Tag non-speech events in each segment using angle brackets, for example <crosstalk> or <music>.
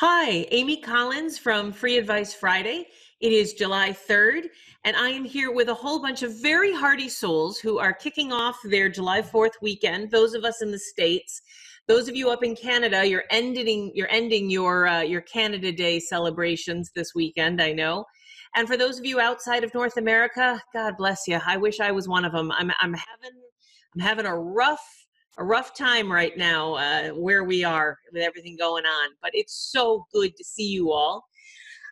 Hi, Amy Collins from Free Advice Friday. It is July 3rd, and I am here with a whole bunch of very hardy souls who are kicking off their July 4th weekend. Those of us in the States, those of you up in Canada, you're ending you're ending your uh, your Canada Day celebrations this weekend, I know. And for those of you outside of North America, God bless you. I wish I was one of them. I'm I'm having I'm having a rough a rough time right now uh, where we are with everything going on, but it's so good to see you all.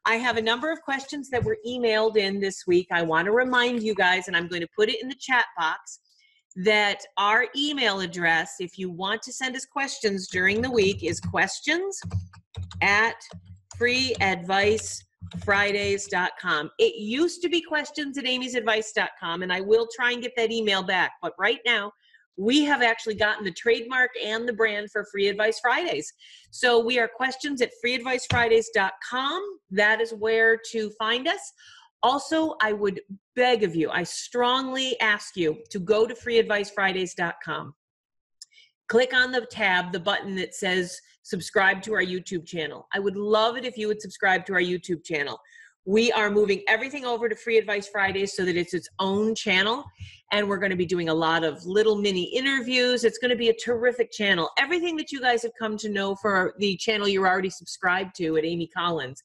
I have a number of questions that were emailed in this week. I want to remind you guys, and I'm going to put it in the chat box, that our email address, if you want to send us questions during the week, is questions at freeadvicefridays.com. It used to be questions at amysadvice.com, and I will try and get that email back. But right now, we have actually gotten the trademark and the brand for Free Advice Fridays. So we are questions at freeadvicefridays.com. That is where to find us. Also, I would beg of you, I strongly ask you to go to freeadvicefridays.com. Click on the tab, the button that says subscribe to our YouTube channel. I would love it if you would subscribe to our YouTube channel. We are moving everything over to Free Advice Fridays so that it's its own channel. And we're going to be doing a lot of little mini interviews. It's going to be a terrific channel. Everything that you guys have come to know for the channel you're already subscribed to at Amy Collins.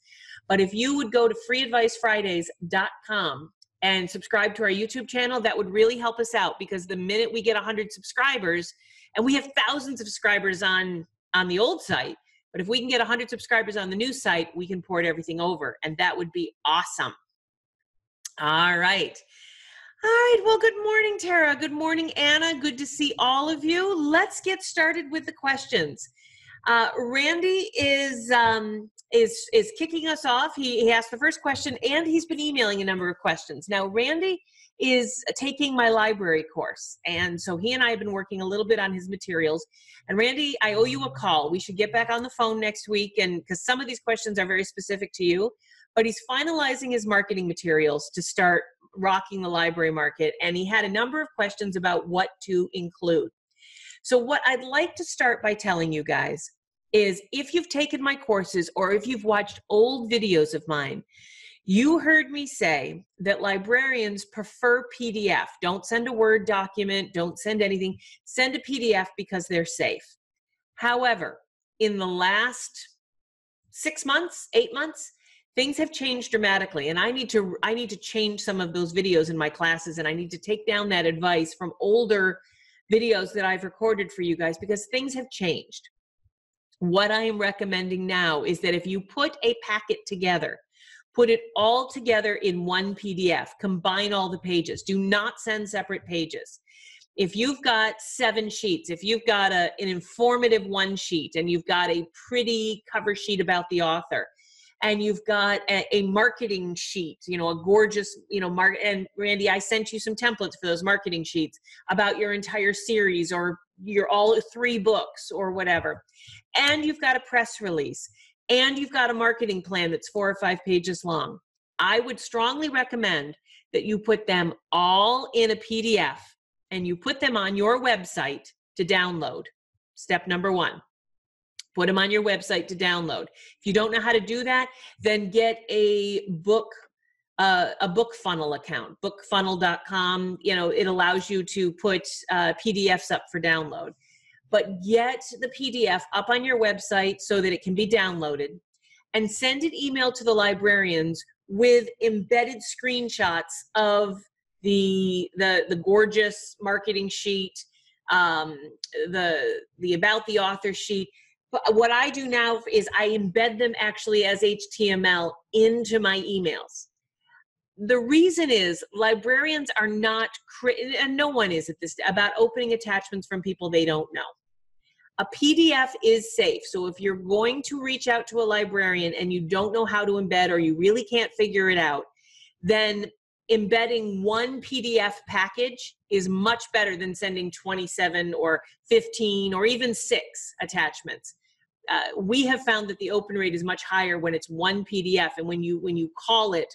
But if you would go to freeadvicefridays.com and subscribe to our YouTube channel, that would really help us out because the minute we get 100 subscribers, and we have thousands of subscribers on on the old site, but if we can get 100 subscribers on the new site, we can port everything over, and that would be awesome. All right. All right. Well, good morning, Tara. Good morning, Anna. Good to see all of you. Let's get started with the questions. Uh, Randy is um, is is kicking us off. He, he asked the first question, and he's been emailing a number of questions. Now, Randy is taking my library course. And so he and I have been working a little bit on his materials. And Randy, I owe you a call. We should get back on the phone next week. And because some of these questions are very specific to you, but he's finalizing his marketing materials to start rocking the library market. And he had a number of questions about what to include. So, what I'd like to start by telling you guys is if you've taken my courses or if you've watched old videos of mine, you heard me say that librarians prefer PDF. Don't send a Word document, don't send anything. Send a PDF because they're safe. However, in the last six months, eight months, things have changed dramatically and i need to i need to change some of those videos in my classes and i need to take down that advice from older videos that i've recorded for you guys because things have changed what i am recommending now is that if you put a packet together put it all together in one PDF, combine all the pages. Do not send separate pages. If you've got seven sheets, if you've got a, an informative one sheet and you've got a pretty cover sheet about the author, and you've got a, a, marketing sheet, you know, a gorgeous, you know, mark. And Randy, I sent you some templates for those marketing sheets about your entire series or your all three books or whatever. And you've got a press release and you've got a marketing plan that's four or five pages long, I would strongly recommend that you put them all in a PDF and you put them on your website to download. Step number one put them on your website to download. If you don't know how to do that, then get a book uh, a book funnel account bookfunnel.com you know it allows you to put uh, pdfs up for download but get the PDF up on your website so that it can be downloaded and send an email to the librarians with embedded screenshots of the the the gorgeous marketing sheet um, the the about the author sheet. But what i do now is i embed them actually as html into my emails. The reason is librarians are not and no one is at this about opening attachments from people they don't know a PDF is safe. So if you're going to reach out to a librarian and you don't know how to embed or you really can't figure it out, then embedding one PDF package is much better than sending 27 or 15 or even six attachments. Uh, we have found that the open rate is much higher when it's one PDF and when you when you call it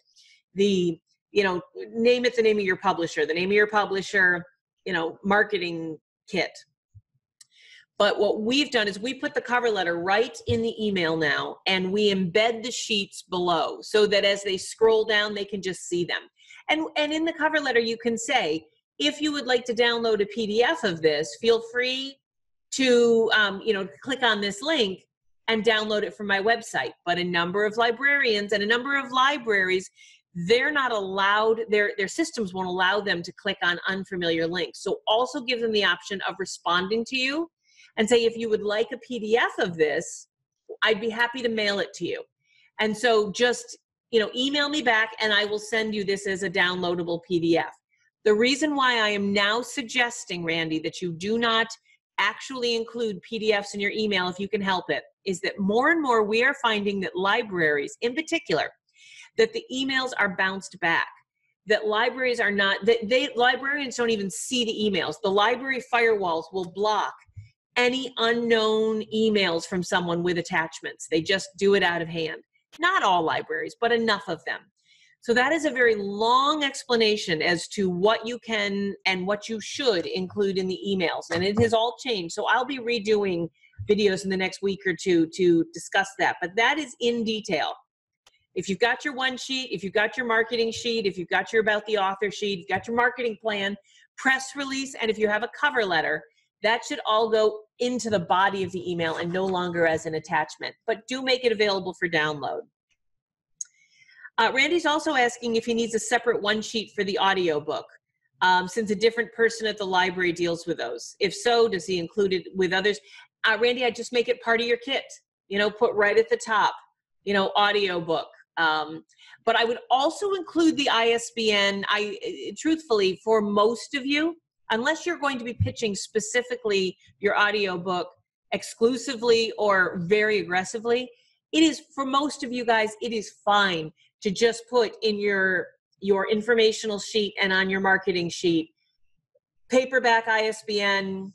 the you know name it the name of your publisher, the name of your publisher, you know marketing kit But what we've done is we put the cover letter right in the email now and we embed the sheets below so that as they scroll down, they can just see them. And, and in the cover letter, you can say, if you would like to download a PDF of this, feel free to, um, you know, click on this link and download it from my website. But a number of librarians and a number of libraries, they're not allowed, their, their systems won't allow them to click on unfamiliar links. So also give them the option of responding to you and say, if you would like a PDF of this, I'd be happy to mail it to you. And so just, you know, email me back and I will send you this as a downloadable PDF. The reason why I am now suggesting, Randy, that you do not actually include PDFs in your email if you can help it is that more and more we are finding that libraries in particular that the emails are bounced back that libraries are not that they librarians don't even see the emails the library firewalls will block any unknown emails from someone with attachments. They just do it out of hand. Not all libraries, but enough of them. So that is a very long explanation as to what you can and what you should include in the emails. And it has all changed. So I'll be redoing videos in the next week or two to discuss that. But that is in detail. If you've got your one sheet, if you've got your marketing sheet, if you've got your about the author sheet, you've got your marketing plan, press release, and if you have a cover letter, that should all go into the body of the email and no longer as an attachment, but do make it available for download. Uh, Randy's also asking if he needs a separate one sheet for the audiobook, um, since a different person at the library deals with those. If so, does he include it with others? Uh, Randy, I just make it part of your kit. You know, put right at the top, you know, audiobook. Um, but I would also include the ISBN. I truthfully, for most of you, unless you're going to be pitching specifically your audiobook exclusively or very aggressively, it is for most of you guys, it is fine to just put in your your informational sheet and on your marketing sheet paperback ISBN,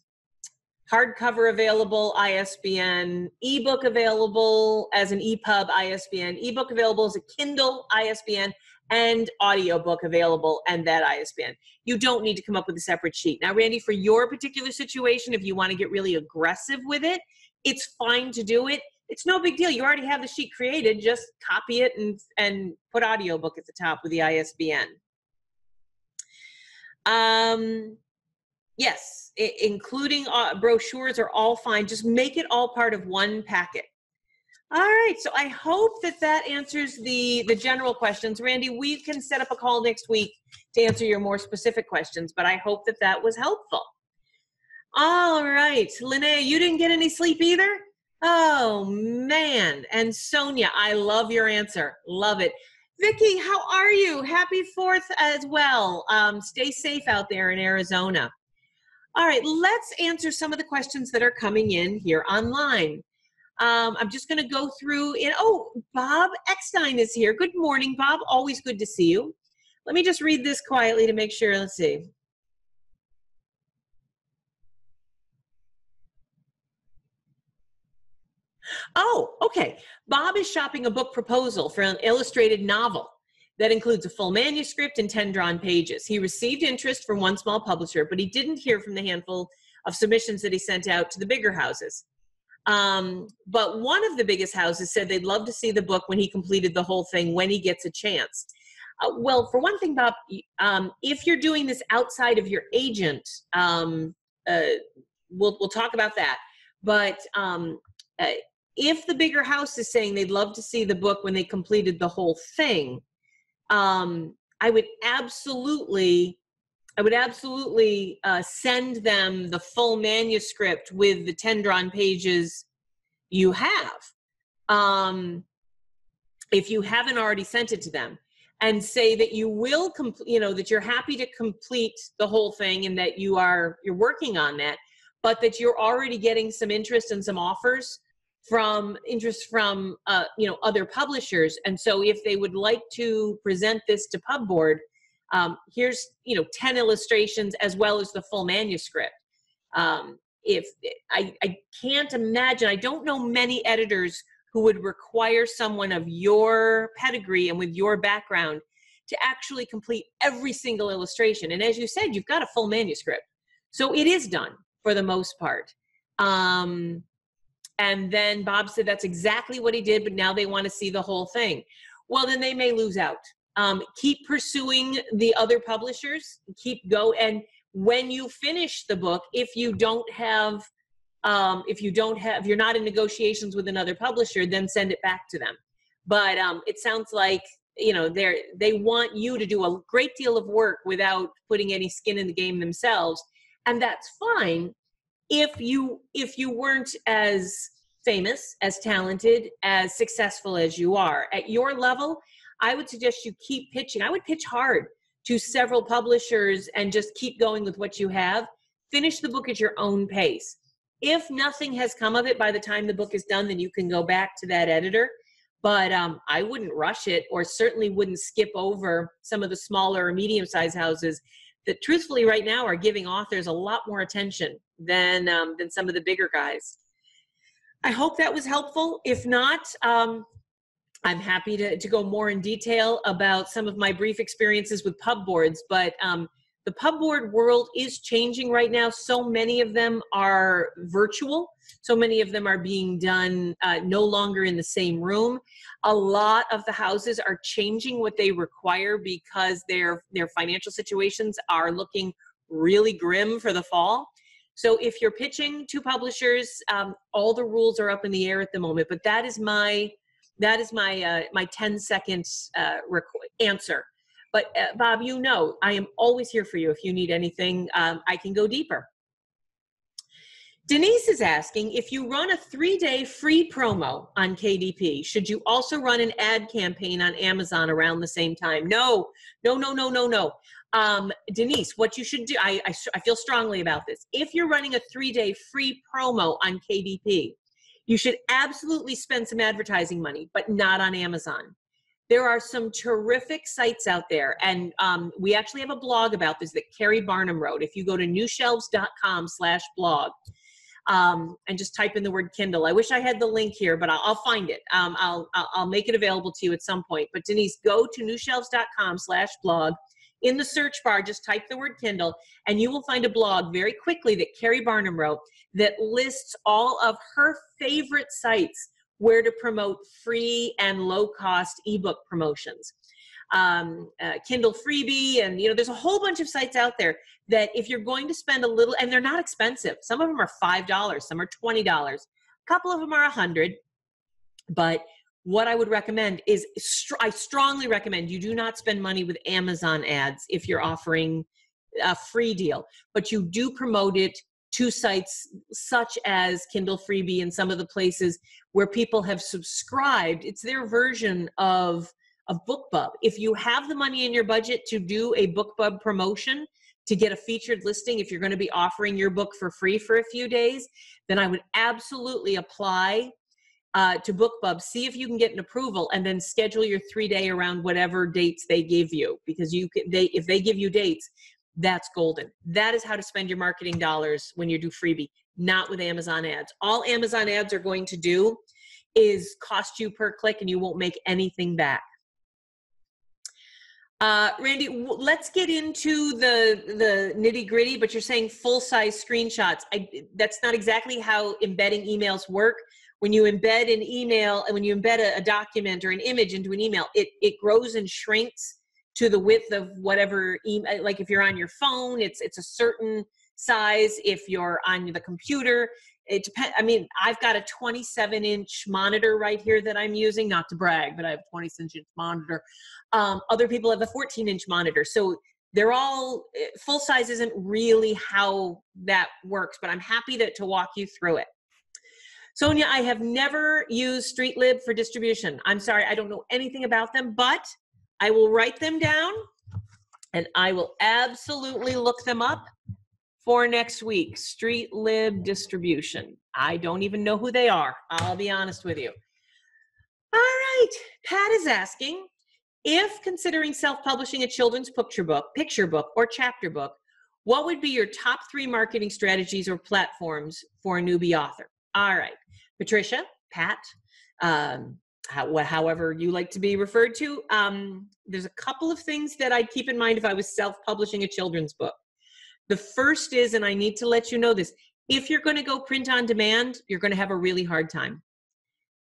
hardcover available ISBN, ebook available as an EPUB ISBN, ebook available as a Kindle ISBN, and audiobook available and that ISBN. You don't need to come up with a separate sheet. Now, Randy, for your particular situation, if you want to get really aggressive with it, it's fine to do it. It's no big deal. You already have the sheet created. Just copy it and, and put audiobook at the top with the ISBN. Um, yes, including uh, brochures are all fine. Just make it all part of one packet. All right, so I hope that that answers the the general questions. Randy, we can set up a call next week to answer your more specific questions, but I hope that that was helpful. All right, Linnea, you didn't get any sleep either? Oh man, and Sonia, I love your answer. Love it. Vicki, how are you? Happy 4th as well. Um, stay safe out there in Arizona. All right, let's answer some of the questions that are coming in here online. Um, I'm just going to go through it. Oh, Bob Eckstein is here. Good morning, Bob. Always good to see you. Let me just read this quietly to make sure. Let's see. Oh, okay. Bob is shopping a book proposal for an illustrated novel that includes a full manuscript and 10 drawn pages. He received interest from one small publisher, but he didn't hear from the handful of submissions that he sent out to the bigger houses. Um, but one of the biggest houses said they'd love to see the book when he completed the whole thing when he gets a chance. Uh, well, for one thing, Bob, um, if you're doing this outside of your agent, um, uh, we'll we'll talk about that. But um, uh, if the bigger house is saying they'd love to see the book when they completed the whole thing, um, I would absolutely I would absolutely uh, send them the full manuscript with the 10 drawn pages you have. Um, if you haven't already sent it to them and say that you will complete, you know, that you're happy to complete the whole thing and that you are, you're working on that, but that you're already getting some interest and some offers from interest from, uh, you know, other publishers. And so if they would like to present this to Pubboard, um, here's you know 10 illustrations as well as the full manuscript um, if I, I can't imagine i don't know many editors who would require someone of your pedigree and with your background to actually complete every single illustration and as you said you've got a full manuscript so it is done for the most part Um, and then Bob said that's exactly what he did, but now they want to see the whole thing. Well, then they may lose out. Um, keep pursuing the other publishers. Keep go and when you finish the book, if you don't have, um, if you don't have, you're not in negotiations with another publisher, then send it back to them. But um, it sounds like you know they're they want you to do a great deal of work without putting any skin in the game themselves, and that's fine if you if you weren't as famous, as talented, as successful as you are at your level. I would suggest you keep pitching. I would pitch hard to several publishers and just keep going with what you have. Finish the book at your own pace. If nothing has come of it by the time the book is done, then you can go back to that editor. But um, I wouldn't rush it, or certainly wouldn't skip over some of the smaller or medium sized houses that, truthfully, right now are giving authors a lot more attention than um, than some of the bigger guys. I hope that was helpful. If not, um, I'm happy to, to go more in detail about some of my brief experiences with pub boards, but um, the pub board world is changing right now. So many of them are virtual. So many of them are being done uh, no longer in the same room. A lot of the houses are changing what they require because their their financial situations are looking really grim for the fall. So if you're pitching to publishers, um, all the rules are up in the air at the moment. But that is my that is my uh, my 10 seconds uh, rec- answer. But uh, bob you know i am always here for you if you need anything. Um, i can go deeper. Denise is asking if you run a three day free promo on kdp should you also run an ad campaign on amazon around the same time? No. No no no no no. Um, denise what you should do I, I, I feel strongly about this. If you're running a three day free promo on kdp you should absolutely spend some advertising money, but not on Amazon. There are some terrific sites out there, and um, we actually have a blog about this that Keri Barnum wrote. If you go to newshelves.com slash blog, um, and just type in the word Kindle. I wish I had the link here, but I'll, I'll find it. Um, I'll, I'll make it available to you at some point. But Denise, go to newshelves.com slash blog. In the search bar, just type the word Kindle, and you will find a blog very quickly that Keri Barnum wrote that lists all of her favorite sites where to promote free and low cost ebook promotions. Um, uh, Kindle freebie, and you know, there's a whole bunch of sites out there that if you're going to spend a little, and they're not expensive. Some of them are five dollars, some are twenty dollars, a couple of them are a hundred. But what I would recommend is I strongly recommend you do not spend money with Amazon ads if you're offering a free deal, but you do promote it to sites such as Kindle Freebie and some of the places where people have subscribed. It's their version of of BookBub. If you have the money in your budget to do a BookBub promotion to get a featured listing, if you're going to be offering your book for free for a few days, then I would absolutely apply uh, to BookBub. See if you can get an approval, and then schedule your three day around whatever dates they give you. Because you can, they if they give you dates, that's golden. That is how to spend your marketing dollars when you do freebie, not with Amazon ads. All Amazon ads are going to do is cost you per click and you won't make anything back. Uh, Randy, let's get into the the nitty gritty. But you're saying full size screenshots. I, that's not exactly how embedding emails work. When you embed an email and when you embed a, a document or an image into an email, it it grows and shrinks to the width of whatever email like if you're on your phone it's it's a certain size. If you're on the computer it depends i mean i've got a 27 inch monitor right here that i'm using not to brag but i have a 26 inch monitor. Um, other people have a 14 inch monitor. So they're all eh, full size isn't really how that works but i'm happy to, to walk you through it sonia i have never used streetlib for distribution i'm sorry i don't know anything about them but I will write them down and I will absolutely look them up for next week. StreetLib Distribution. I don't even know who they are. I'll be honest with you. All right. Pat is asking if considering self-publishing a children's picture book, picture book, or chapter book, what would be your top three marketing strategies or platforms for a newbie author? All right. Patricia, Pat, um, how, however you like to be referred to. Um, there's a couple of things that I'd keep in mind if I was self publishing a children's book. The first is, and I need to let you know this if you're going to go print on demand, you're going to have a really hard time.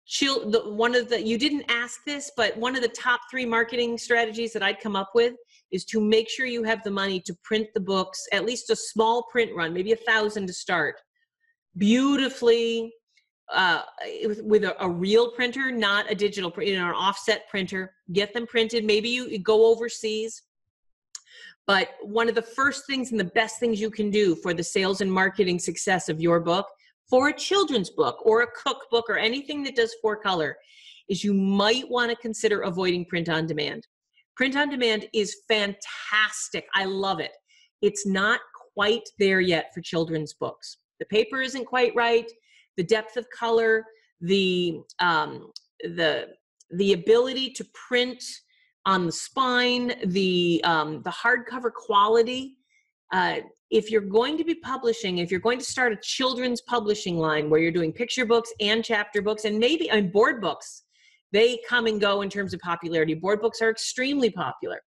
Chil- the, one of the you didn't ask this, but one of the top three marketing strategies that I'd come up with is to make sure you have the money to print the books, at least a small print run, maybe a thousand to start, beautifully uh, with a, a, real printer, not a digital, you know, an offset printer. Get them printed. Maybe you, you go overseas. But one of the first things and the best things you can do for the sales and marketing success of your book, for a children's book or a cookbook or anything that does four color, is you might want to consider avoiding print on demand. Print on demand is fantastic. I love it. It's not quite there yet for children's books. The paper isn't quite right the depth of color, the um, the the ability to print on the spine, the um, the hardcover quality. Uh, if you're going to be publishing, if you're going to start a children's publishing line where you're doing picture books and chapter books, and maybe and board books, they come and go in terms of popularity. Board books are extremely popular.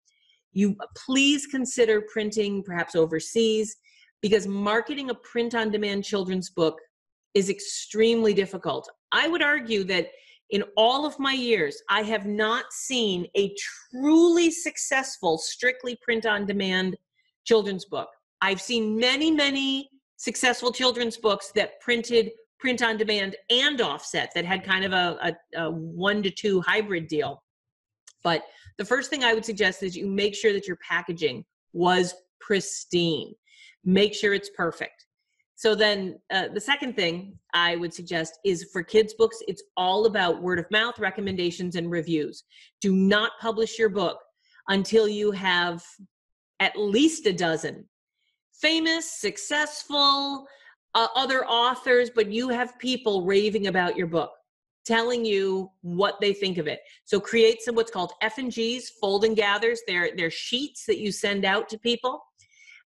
You please consider printing perhaps overseas because marketing a print on demand children's book is extremely difficult. I would argue that in all of my years, I have not seen a truly successful, strictly print on demand children's book. I've seen many, many successful children's books that printed print on demand and offset that had kind of a, a, a, one to two hybrid deal. But the first thing I would suggest is you make sure that your packaging was pristine. Make sure it's perfect. So then uh, the second thing I would suggest is for kids' books, it's all about word of mouth recommendations and reviews. Do not publish your book until you have at least a dozen famous, successful, uh, other authors, but you have people raving about your book telling you what they think of it. So create some what's called F and G's, fold and gathers. They're, they're sheets that you send out to people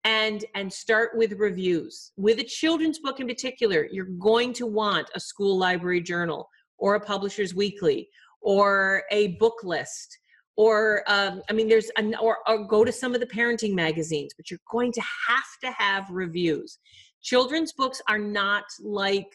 and and start with reviews. With a children's book in particular you're going to want a school library journal or a publisher's weekly or a book list or um, i mean there's an or, or go to some of the parenting magazines but you're going to have to have reviews. Children's books are not like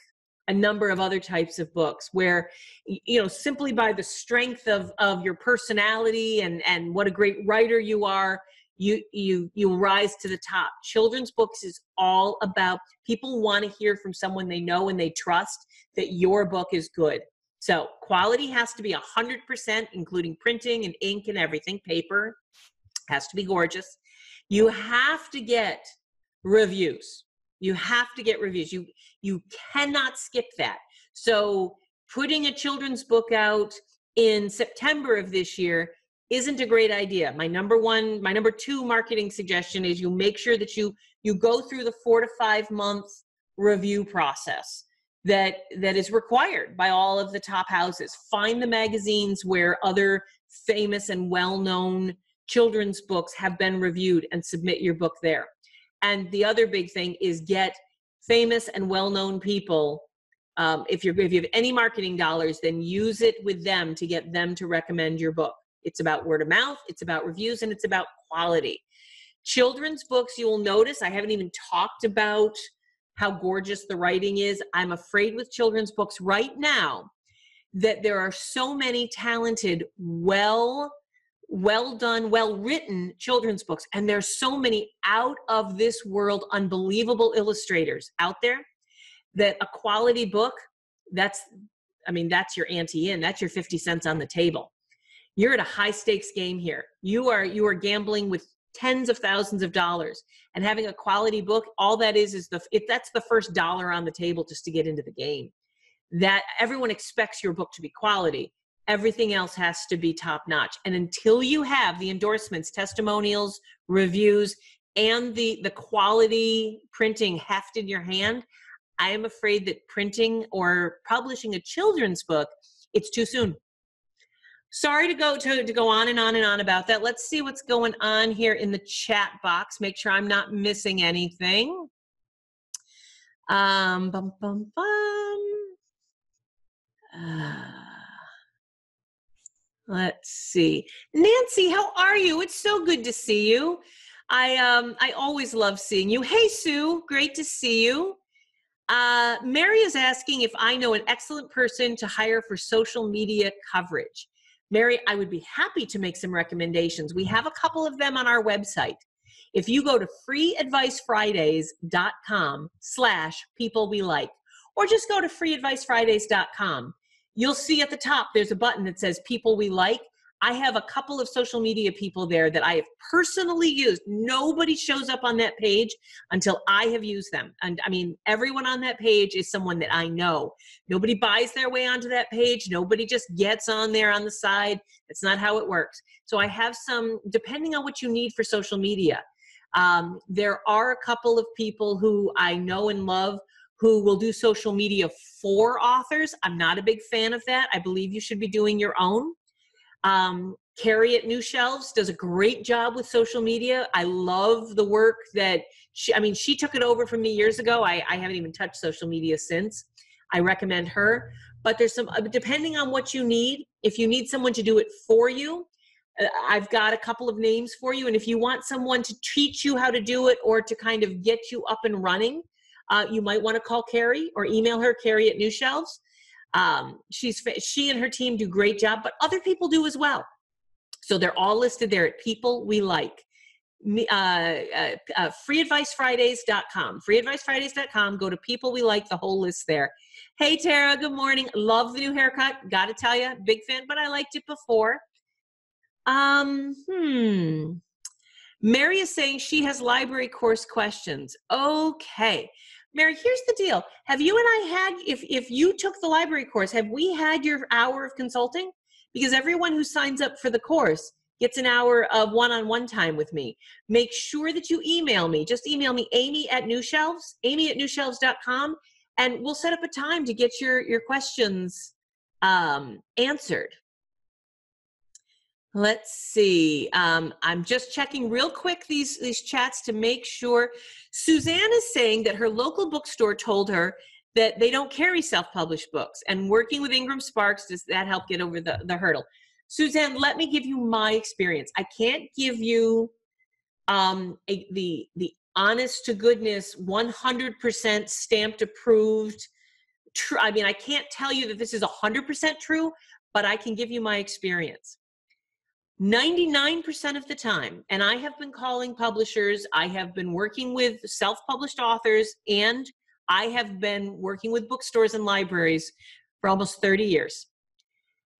a number of other types of books where you know simply by the strength of of your personality and and what a great writer you are you you you rise to the top. Children's books is all about people want to hear from someone they know and they trust that your book is good. So quality has to be 100% including printing and ink and everything. Paper has to be gorgeous. You have to get reviews. You have to get reviews. You you cannot skip that. So putting a children's book out in september of this year isn't a great idea. My number one, my number two marketing suggestion is you make sure that you you go through the four to five month review process that that is required by all of the top houses. Find the magazines where other famous and well-known children's books have been reviewed and submit your book there. And the other big thing is get famous and well-known people um, if you're if you have any marketing dollars then use it with them to get them to recommend your book it's about word of mouth, it's about reviews, and it's about quality. Children's books, you will notice, I haven't even talked about how gorgeous the writing is. I'm afraid with children's books right now that there are so many talented, well, well done, well written children's books, and there's so many out of this world, unbelievable illustrators out there that a quality book, that's, I mean, that's your ante in, that's your 50 cents on the table you're at a high stakes game here. You are you are gambling with tens of thousands of dollars and having a quality book all that is is the if that's the first dollar on the table just to get into the game. That everyone expects your book to be quality. Everything else has to be top notch. And until you have the endorsements testimonials reviews and the the quality printing heft in your hand i am afraid that printing or publishing a children's book it's too soon sorry to go to, to go on and on and on about that. Let's see what's going on here in the chat box. Make sure i'm not missing anything. Um bum, bum, bum. Uh, let's see. Nancy how are you? It's so good to see you. I um i always love seeing you. Hey sue. Great to see you. Uh, Mary is asking if I know an excellent person to hire for social media coverage. Mary, I would be happy to make some recommendations. We have a couple of them on our website. If you go to freeadvicefridays.com slash people we like, or just go to freeadvicefridays.com, you'll see at the top there's a button that says people we like. I have a couple of social media people there that I have personally used. Nobody shows up on that page until I have used them. And I mean, everyone on that page is someone that I know. Nobody buys their way onto that page. Nobody just gets on there on the side. That's not how it works. So I have some, depending on what you need for social media. Um, there are a couple of people who I know and love who will do social media for authors. I'm not a big fan of that. I believe you should be doing your own. Um, Keri at New Shelves does a great job with social media. I love the work that she, I mean, she took it over from me years ago. I, I haven't even touched social media since. I recommend her. But there's some, uh, depending on what you need, if you need someone to do it for you, uh, I've got a couple of names for you. And if you want someone to teach you how to do it or to kind of get you up and running, uh, you might want to call Keri or email her, Keri at New Shelves. Um, she's she and her team do great job, but other people do as well. So they're all listed there at People We Like. Uh, uh, uh, freeadvicefridays.com freeadvicefridays.com go to people we like the whole list there. Hey tara good morning. Love the new haircut. Gotta tell you big fan but i liked it before. Um hmm. Mary is saying she has library course questions. Okay Mary, here's the deal. Have you and I had, if, if you took the library course, have we had your hour of consulting? Because everyone who signs up for the course gets an hour of one-on-one time with me. Make sure that you email me. Just email me, Amy at newshelves, Amy at newshelves.com, and we'll set up a time to get your, your questions um, answered. Let's see. Um, I'm just checking real quick these these chats to make sure. Suzanne is saying that her local bookstore told her that they don't carry self-published books, and working with Ingram Sparks does that help get over the, the hurdle? Suzanne, let me give you my experience. I can't give you um, a, the the honest to goodness, 100% stamped approved. True. I mean, I can't tell you that this is 100% true, but I can give you my experience. 99% of the time, and I have been calling publishers, I have been working with self published authors, and I have been working with bookstores and libraries for almost 30 years.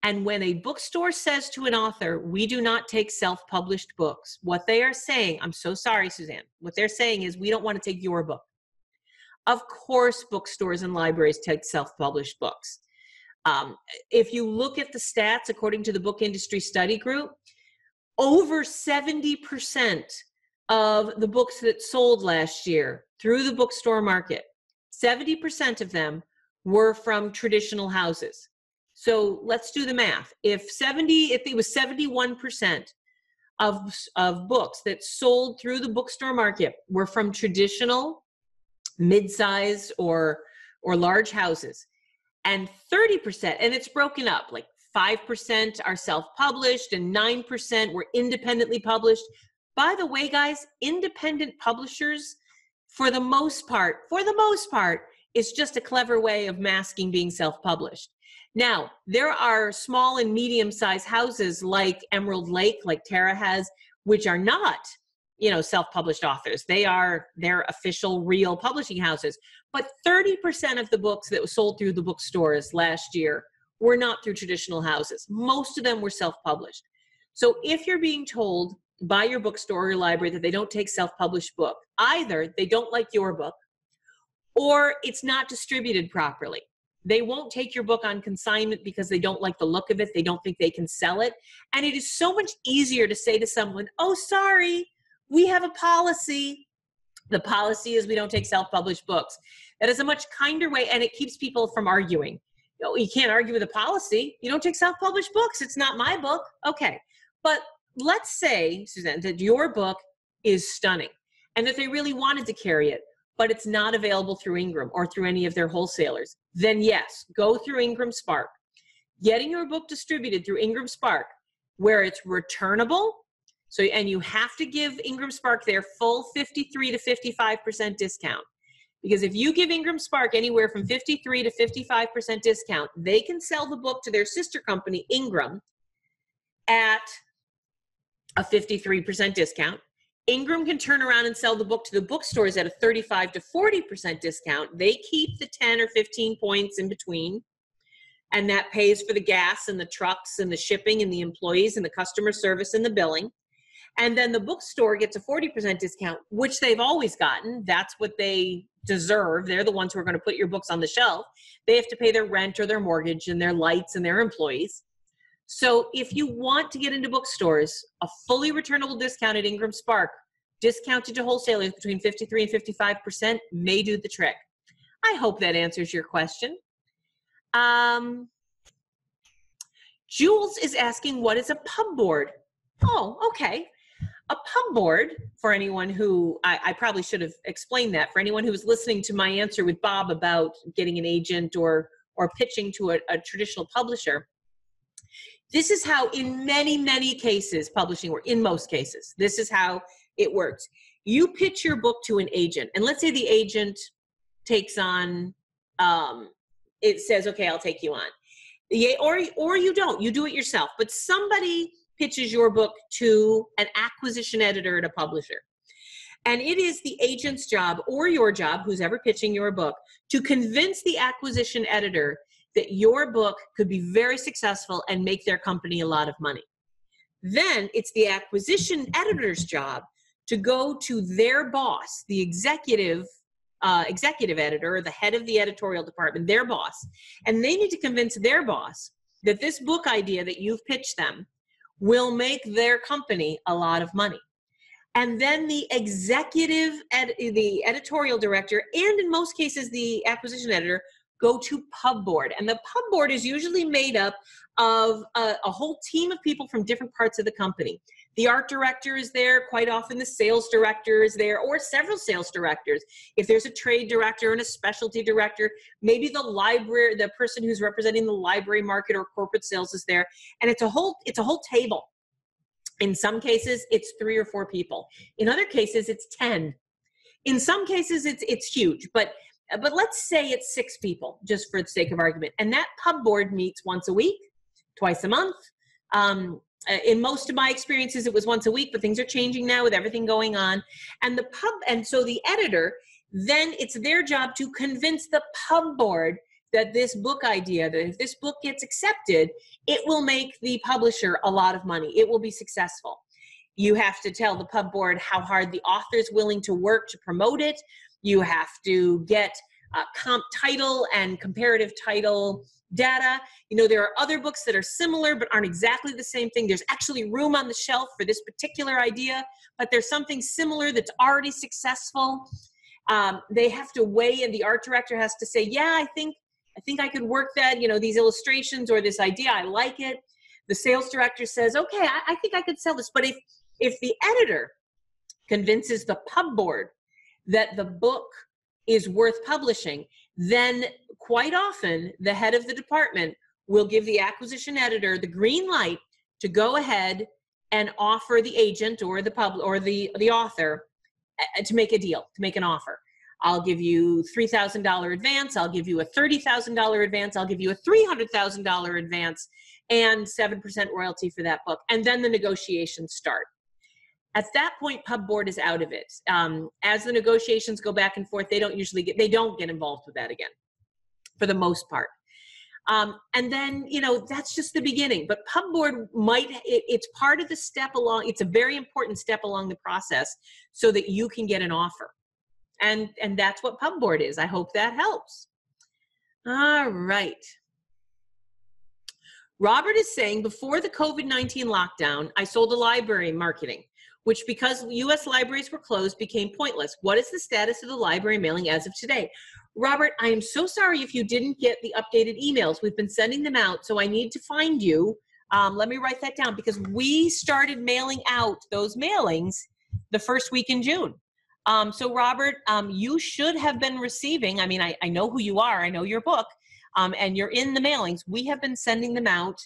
And when a bookstore says to an author, we do not take self published books, what they are saying, I'm so sorry, Suzanne, what they're saying is, we don't want to take your book. Of course, bookstores and libraries take self published books. Um, if you look at the stats, according to the Book Industry Study Group, over 70% of the books that sold last year through the bookstore market, 70% of them were from traditional houses. So let's do the math. If 70, if it was 71% of, of books that sold through the bookstore market were from traditional, mid-sized or or large houses, and 30%, and it's broken up like 5% are self published, and 9% were independently published. By the way, guys, independent publishers, for the most part, for the most part, is just a clever way of masking being self published. Now, there are small and medium sized houses like Emerald Lake, like Tara has, which are not you know self-published authors they are their official real publishing houses but 30% of the books that were sold through the bookstores last year were not through traditional houses. Most of them were self published. So if you're being told by your bookstore or library that they don't take self published book, either they don't like your book or it's not distributed properly. They won't take your book on consignment because they don't like the look of it. They don't think they can sell it. And it is so much easier to say to someone, oh, sorry, we have a policy. The policy is we don't take self published books. That is a much kinder way, and it keeps people from arguing you, you can't argue with a policy. You don't take self-published books. It's not my book. Okay. But let's say, Suzanne, that your book is stunning and that they really wanted to carry it, but it's not available through Ingram or through any of their wholesalers. Then yes, go through Ingram Spark. Getting your book distributed through Ingram Spark, where it's returnable. So, and you have to give Ingram Spark their full 53 to 55% discount. Because if you give Ingram Spark anywhere from 53 to 55% discount, they can sell the book to their sister company, Ingram, at a 53% discount. Ingram can turn around and sell the book to the bookstores at a 35 to 40% discount. They keep the 10 or 15 points in between, and that pays for the gas and the trucks and the shipping and the employees and the customer service and the billing. And then the bookstore gets a 40% discount, which they've always gotten. That's what they deserve. They're the ones who are going to put your books on the shelf. They have to pay their rent or their mortgage and their lights and their employees. So if you want to get into bookstores, a fully returnable discount at Ingram Spark, discounted to wholesalers between 53 and 55%, may do the trick. I hope that answers your question. Um, Jules is asking, what is a pub board? Oh, okay. A pub board, for anyone who, I, I probably should have explained that, for anyone who was listening to my answer with Bob about getting an agent or, or pitching to a, a traditional publisher, this is how, in many, many cases, publishing work, in most cases, this is how it works. You pitch your book to an agent, and let's say the agent takes on, um, it says, okay, I'll take you on. Yeah, or, or you don't, you do it yourself, but somebody pitches your book to an acquisition editor at a publisher. And it is the agent's job or your job, who's ever pitching your book, to convince the acquisition editor that your book could be very successful and make their company a lot of money. Then it's the acquisition editor's job to go to their boss, the executive uh, executive editor or the head of the editorial department, their boss, and they need to convince their boss that this book idea that you've pitched them will make their company a lot of money. And then the executive, ed- the editorial director, and in most cases the acquisition editor go to pub board and the pub board is usually made up of a, a, whole team of people from different parts of the company the art director is there quite often the sales director is there or several sales directors. If there's a trade director and a specialty director maybe the library the person who's representing the library market or corporate sales is there. And it's a whole it's a whole table. In some cases it's three or four people. In other cases it's 10 in some cases it's it's huge but but let's say it's six people, just for the sake of argument. And that pub board meets once a week, twice a month. Um, in most of my experiences, it was once a week, but things are changing now with everything going on. And the pub, and so the editor, then it's their job to convince the pub board that this book idea, that if this book gets accepted, it will make the publisher a lot of money. It will be successful. You have to tell the pub board how hard the author is willing to work to promote it, you have to get uh, comp title and comparative title data. You know, there are other books that are similar but aren't exactly the same thing. There's actually room on the shelf for this particular idea, but there's something similar that's already successful. Um, they have to weigh, and the art director has to say, "Yeah, I think I think I could work that. You know, these illustrations or this idea, I like it." The sales director says, "Okay, I, I think I could sell this." But if if the editor convinces the pub board that the book is worth publishing, then quite often the head of the department will give the acquisition editor the green light to go ahead and offer the agent or the pub or the the author uh, to make a deal, to make an offer. I'll give you $3,000 advance, I'll give you a $30,000 advance, I'll give you a $300,000 advance and 7% royalty for that book. And then the negotiations start. At that point, pub board is out of it. Um, as the negotiations go back and forth, they don't usually get they don't get involved with that again, for the most part. Um, and then you know that's just the beginning. But pub board might it, it's part of the step along. It's a very important step along the process so that you can get an offer, and and that's what pub board is. I hope that helps. All right. Robert is saying before the COVID 19 lockdown, I sold a library marketing which because US libraries were closed became pointless. What is the status of the library mailing as of today? Robert, I am so sorry if you didn't get the updated emails. We've been sending them out, so I need to find you. Um, let me write that down because we started mailing out those mailings the first week in June. Um, so, Robert, um, you should have been receiving. I mean, I, I know who you are, I know your book, um, and you're in the mailings. We have been sending them out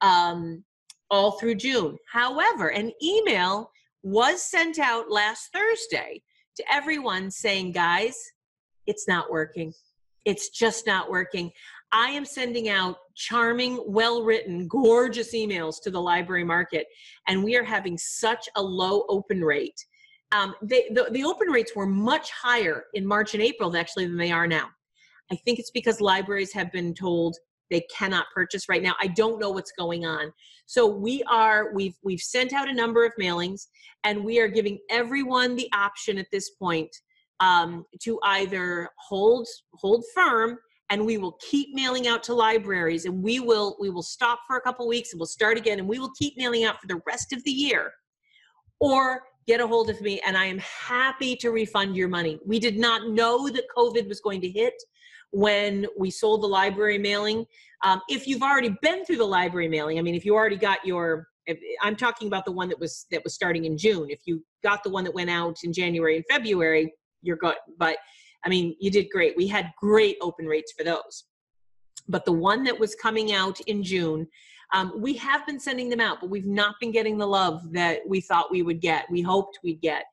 um, all through June. However, an email was sent out last Thursday to everyone saying, guys, it's not working. It's just not working. I am sending out charming, well written, gorgeous emails to the library market, and we are having such a low open rate. Um, they, the, the open rates were much higher in March and April actually than they are now. I think it's because libraries have been told they cannot purchase right now. I don't know what's going on. So we are we've we've sent out a number of mailings and we are giving everyone the option at this point um, to either hold hold firm and we will keep mailing out to libraries and we will we will stop for a couple weeks and we'll start again and we will keep mailing out for the rest of the year or get a hold of me and i am happy to refund your money we did not know that covid was going to hit when we sold the library mailing um, if you've already been through the library mailing i mean if you already got your if, i'm talking about the one that was that was starting in june if you got the one that went out in january and february you're good but I mean, you did great. We had great open rates for those. But the one that was coming out in June, um, we have been sending them out, but we've not been getting the love that we thought we would get. We hoped we'd get.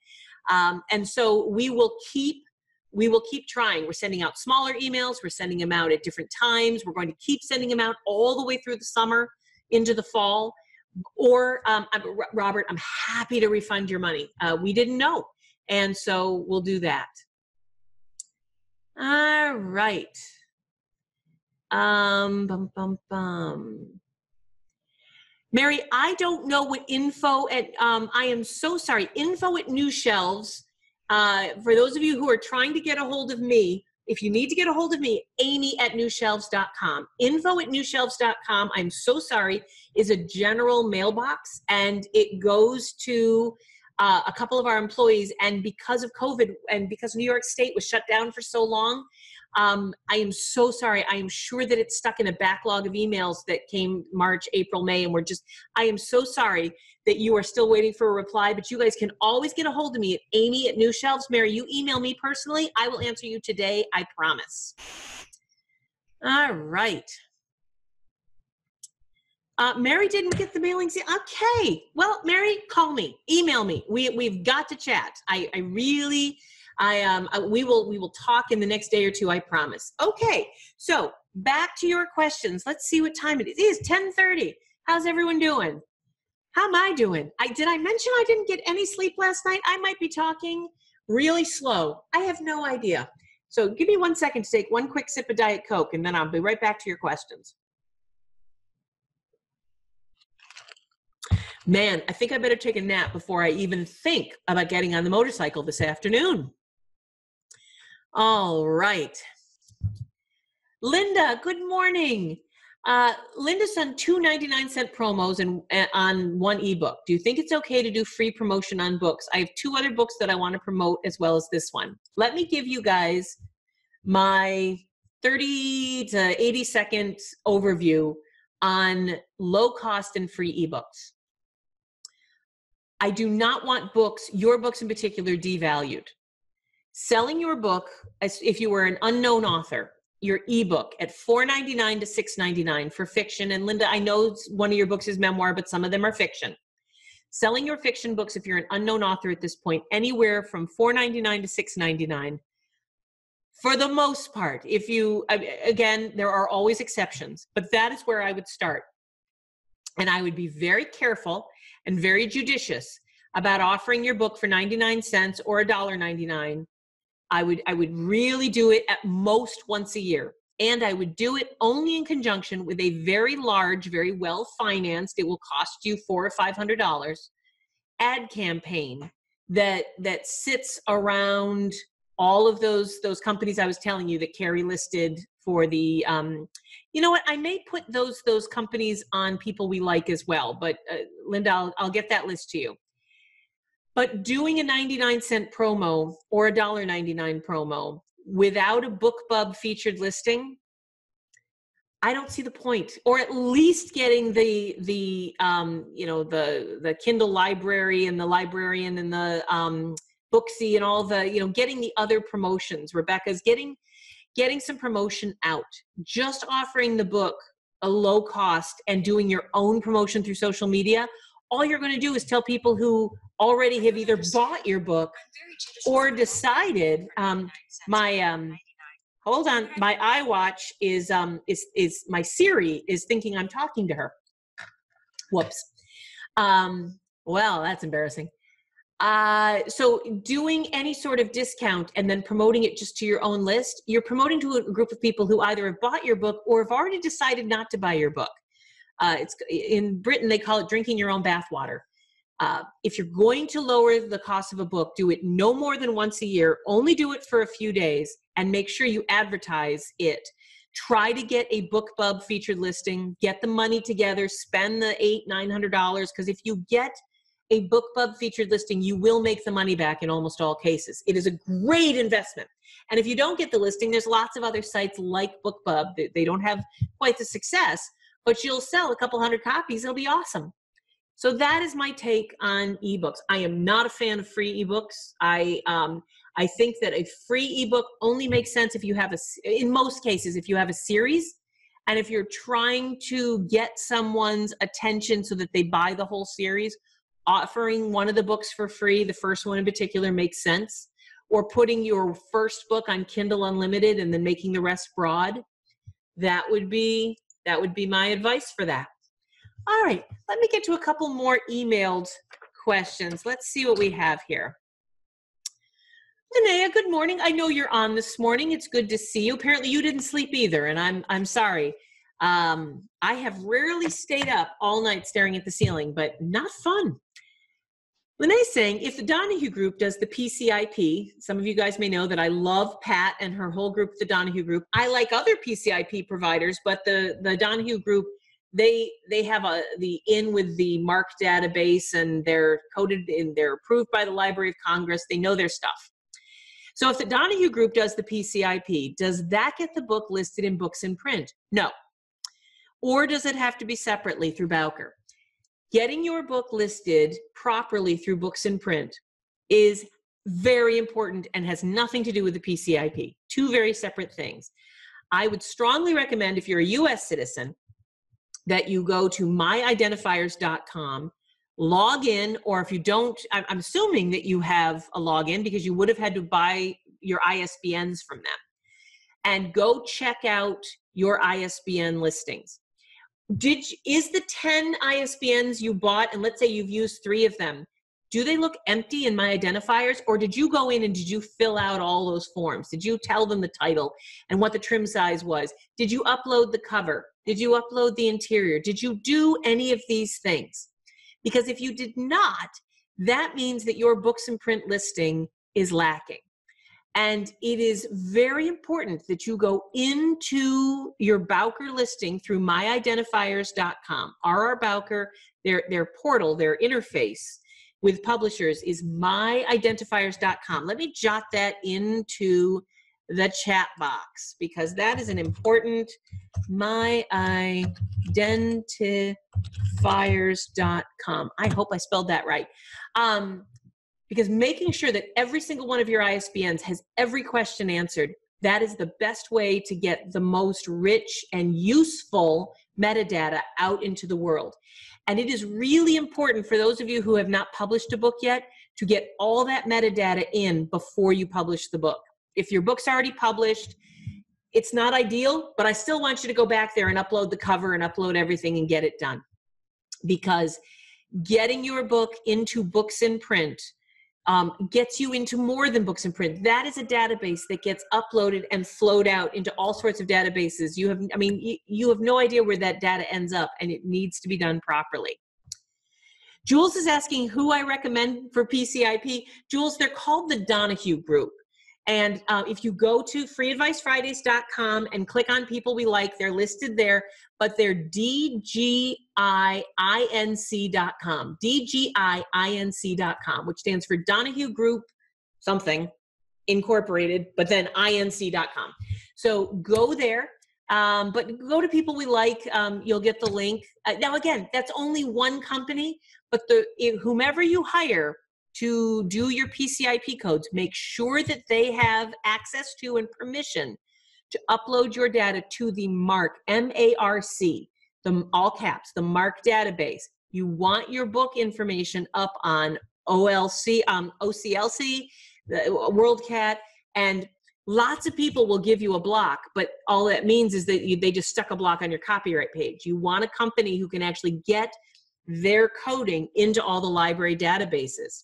Um, and so we will keep we will keep trying. We're sending out smaller emails. We're sending them out at different times. We're going to keep sending them out all the way through the summer into the fall. Or, um, I'm, Robert, I'm happy to refund your money. Uh, we didn't know. And so we'll do that. All right. Um, bum, bum, bum. Mary, I don't know what info at, um, I am so sorry, info at New Shelves. Uh, for those of you who are trying to get a hold of me, if you need to get a hold of me, amy at newshelves.com. Info at newshelves.com, I'm so sorry, is a general mailbox and it goes to uh, a couple of our employees, and because of COVID and because New York State was shut down for so long, um, I am so sorry. I am sure that it's stuck in a backlog of emails that came March, April, May, and we're just, I am so sorry that you are still waiting for a reply, but you guys can always get a hold of me at amy at new shelves. Mary, you email me personally. I will answer you today. I promise. All right. Uh, Mary didn't get the mailings. Okay. Well, Mary, call me, email me. We we've got to chat. I I really, I um I, we will we will talk in the next day or two. I promise. Okay. So back to your questions. Let's see what time it is. It is ten thirty. How's everyone doing? How am I doing? I did I mention I didn't get any sleep last night? I might be talking really slow. I have no idea. So give me one second to take one quick sip of Diet Coke, and then I'll be right back to your questions. man, I think I better take a nap before I even think about getting on the motorcycle this afternoon. All right. Linda, good morning. Uh, Linda's done two 99 cent promos and uh, on one ebook. Do you think it's okay to do free promotion on books? I have two other books that I want to promote as well as this one. Let me give you guys my 30 to 80 second overview on low cost and free ebooks. I do not want books, your books in particular, devalued. Selling your book, as if you were an unknown author, your ebook at $4.99 to $6.99 for fiction. And Linda, I know one of your books is memoir, but some of them are fiction. Selling your fiction books, if you're an unknown author at this point, anywhere from $4.99 to $6.99 for the most part if you again there are always exceptions but that is where i would start and i would be very careful and very judicious about offering your book for 99 cents or $1.99 i would i would really do it at most once a year. And i would do it only in conjunction with a very large very well financed it will cost you four or five hundred dollars ad campaign that that sits around all of those those companies i was telling you that Keri listed for the um, you know what? I may put those those companies on people we like as well but uh, linda I'll, I'll get that list to you but doing a 99 cent promo or a dollar 99 promo without a bookbub featured listing i don't see the point. Or at least getting the the um, you know the the kindle library and the librarian and the um, booksy and all the you know getting the other promotions. Rebecca's getting getting some promotion out, just offering the book a low cost and doing your own promotion through social media, all you're going to do is tell people who already have either bought your book or decided um, my um, hold on my iwatch is um is is my siri is thinking i'm talking to her. Whoops. Um well that's embarrassing. Uh so doing any sort of discount and then promoting it just to your own list you're promoting to a group of people who either have bought your book or have already decided not to buy your book uh, it's in britain they call it drinking your own bathwater uh, if you're going to lower the cost of a book, do it no more than once a year. Only do it for a few days and make sure you advertise it. Try to get a BookBub featured listing. Get the money together. Spend the eight, nine hundred dollars. Because if you get a BookBub featured listing, you will make the money back in almost all cases. It is a great investment. And if you don't get the listing, there's lots of other sites like BookBub. They don't have quite the success, but you'll sell a couple hundred copies. It'll be awesome. So that is my take on ebooks. I am not a fan of free ebooks. I um, I think that a free ebook only makes sense if you have a in most cases if you have a series and if you're trying to get someone's attention so that they buy the whole series, offering one of the books for free, the first one in particular makes sense, or putting your first book on Kindle Unlimited and then making the rest broad. That would be that would be my advice for that. All right, let me get to a couple more emailed questions. Let's see what we have here. Linnea, good morning. I know you're on this morning. It's good to see you. Apparently, you didn't sleep either, and I'm I'm sorry. Um, I have rarely stayed up all night staring at the ceiling, but not fun. Lenee's saying if the Donohue Group does the PCIP, some of you guys may know that I love Pat and her whole group, the Donohue Group. I like other PCIP providers, but the the Donohue Group they they have a the in with the MARC database and they're coded in they're approved by the library of congress. They know their stuff. So if the donohue group does the pcip does that get the book listed in books in print? No. Or does it have to be separately through bowker getting your book listed properly through books in print is very important and has nothing to do with the pcip two very separate things. I would strongly recommend if you're a us citizen that you go to myidentifiers.com, log in, or if you don't, I'm assuming that you have a login because you would have had to buy your ISBNs from them, and go check out your ISBN listings. Did is the 10 ISBNs you bought, and let's say you've used three of them, do they look empty in my identifiers or did you go in and did you fill out all those forms? Did you tell them the title and what the trim size was? Did you upload the cover? Did you upload the interior? Did you do any of these things? Because if you did not that means that your books and print listing is lacking and it is very important that you go into your Bowker listing through myidentifiers.com. RR Bowker, their, their portal, their interface with publishers is myidentifiers.com. Let me jot that into the chat box because that is an important myidentifiers.com. I hope I spelled that right. Um, because making sure that every single one of your ISBNs has every question answered, that is the best way to get the most rich and useful metadata out into the world. And it is really important for those of you who have not published a book yet to get all that metadata in before you publish the book. If your book's already published, it's not ideal, but I still want you to go back there and upload the cover and upload everything and get it done. Because getting your book into books in print um, gets you into more than books in print. That is a database that gets uploaded and flowed out into all sorts of databases. You have, I mean, you, you have no idea where that data ends up, and it needs to be done properly. Jules is asking who I recommend for PCIP. Jules, they're called the Donohue Group. And uh, if you go to freeadvicefridays.com and click on people we like, they're listed there, but they're DGINC.com, DGINC.com, which stands for Donohue Group something incorporated, but then INC.com. So go there. Um, but go to people we like. Um, you'll get the link. Uh, now, again, that's only one company, but the whomever you hire to do your PCIP codes, make sure that they have access to and permission to upload your data to the MARC, M A R C, the all caps, the MARC database. You want your book information up on OLC, um, OCLC, the WorldCat, and lots of people will give you a block, but all that means is that you, they just stuck a block on your copyright page. You want a company who can actually get their coding into all the library databases.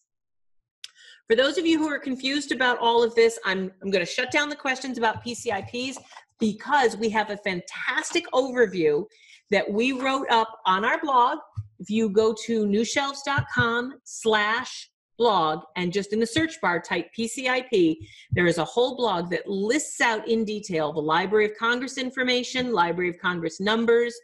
For those of you who are confused about all of this, I'm, I'm going to shut down the questions about PCIPs because we have a fantastic overview that we wrote up on our blog. If you go to newshelves.com slash blog and just in the search bar type PCIP, there is a whole blog that lists out in detail the Library of Congress information, Library of Congress numbers,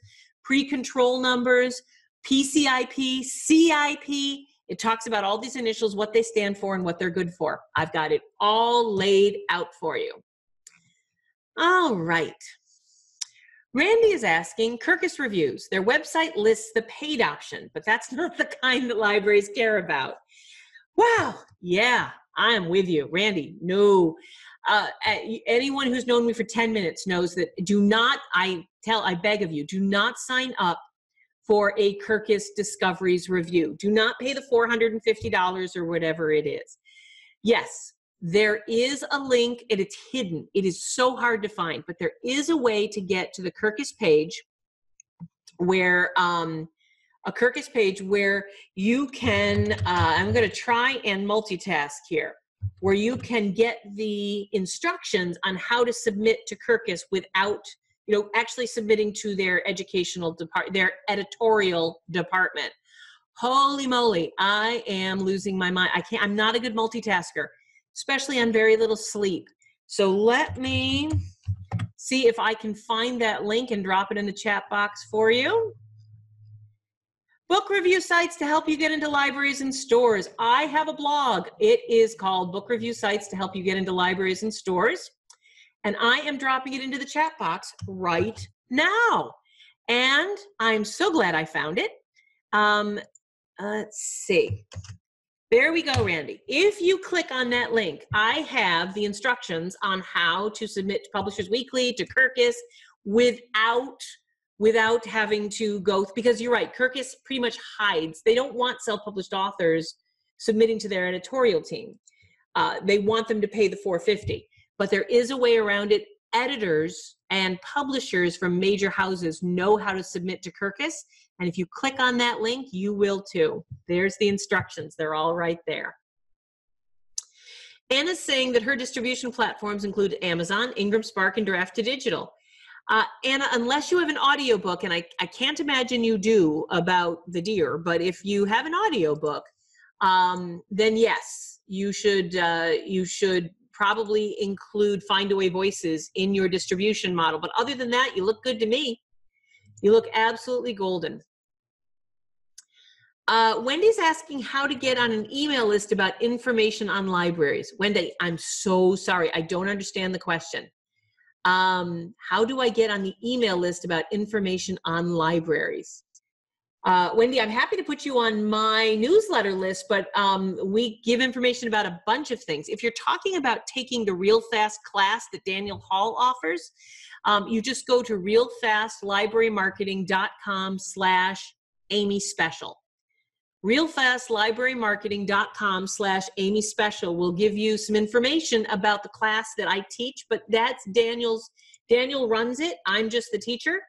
pre-control numbers, PCIP, CIP. It talks about all these initials, what they stand for, and what they're good for. I've got it all laid out for you. All right. Randy is asking Kirkus Reviews. Their website lists the paid option, but that's <laughs> not the kind that libraries care about. Wow. Yeah, I am with you. Randy, no. Uh, anyone who's known me for 10 minutes knows that do not, I tell, I beg of you, do not sign up for a Kirkus Discoveries review. Do not pay the $450 or whatever it is. Yes, there is a link and it's hidden. It is so hard to find, but there is a way to get to the Kirkus page where um, a Kirkus page where you can, uh, I'm going to try and multitask here, where you can get the instructions on how to submit to Kirkus without you know actually submitting to their educational department their editorial department. Holy moly i am losing my mind. I can't i'm not a good multitasker especially on very little sleep. So let me see if i can find that link and drop it in the chat box for you. Book review sites to help you get into libraries and stores. I have a blog. It is called book review sites to help you get into libraries and stores and I am dropping it into the chat box right now. And I'm so glad I found it. Um, let's see. There we go, Randy. If you click on that link, I have the instructions on how to submit to Publishers Weekly, to Kirkus, without without having to go because you're right kirkus pretty much hides they don't want self-published authors submitting to their editorial team uh, they want them to pay the 450 but there is a way around it. Editors and publishers from major houses know how to submit to Kirkus. And if you click on that link, you will too. There's the instructions, they're all right there. Anna's saying that her distribution platforms include Amazon, Ingram Spark, and Draft to Digital. Uh, Anna, unless you have an audiobook, and I, I can't imagine you do about the deer, but if you have an audiobook, um, then yes, you should uh, you should probably include Findaway Voices in your distribution model. But other than that, you look good to me. You look absolutely golden. Uh, Wendy's asking how to get on an email list about information on libraries. Wendy, I'm so sorry. I don't understand the question. Um, how do I get on the email list about information on libraries? Uh, Wendy, I'm happy to put you on my newsletter list, but um, we give information about a bunch of things. If you're talking about taking the Real Fast class that Daniel Hall offers, um, you just go to realfastlibrarymarketing.com slash Amy Special. Realfastlibrarymarketing.com slash Amy Special will give you some information about the class that I teach, but that's Daniel's, Daniel runs it. I'm just the teacher.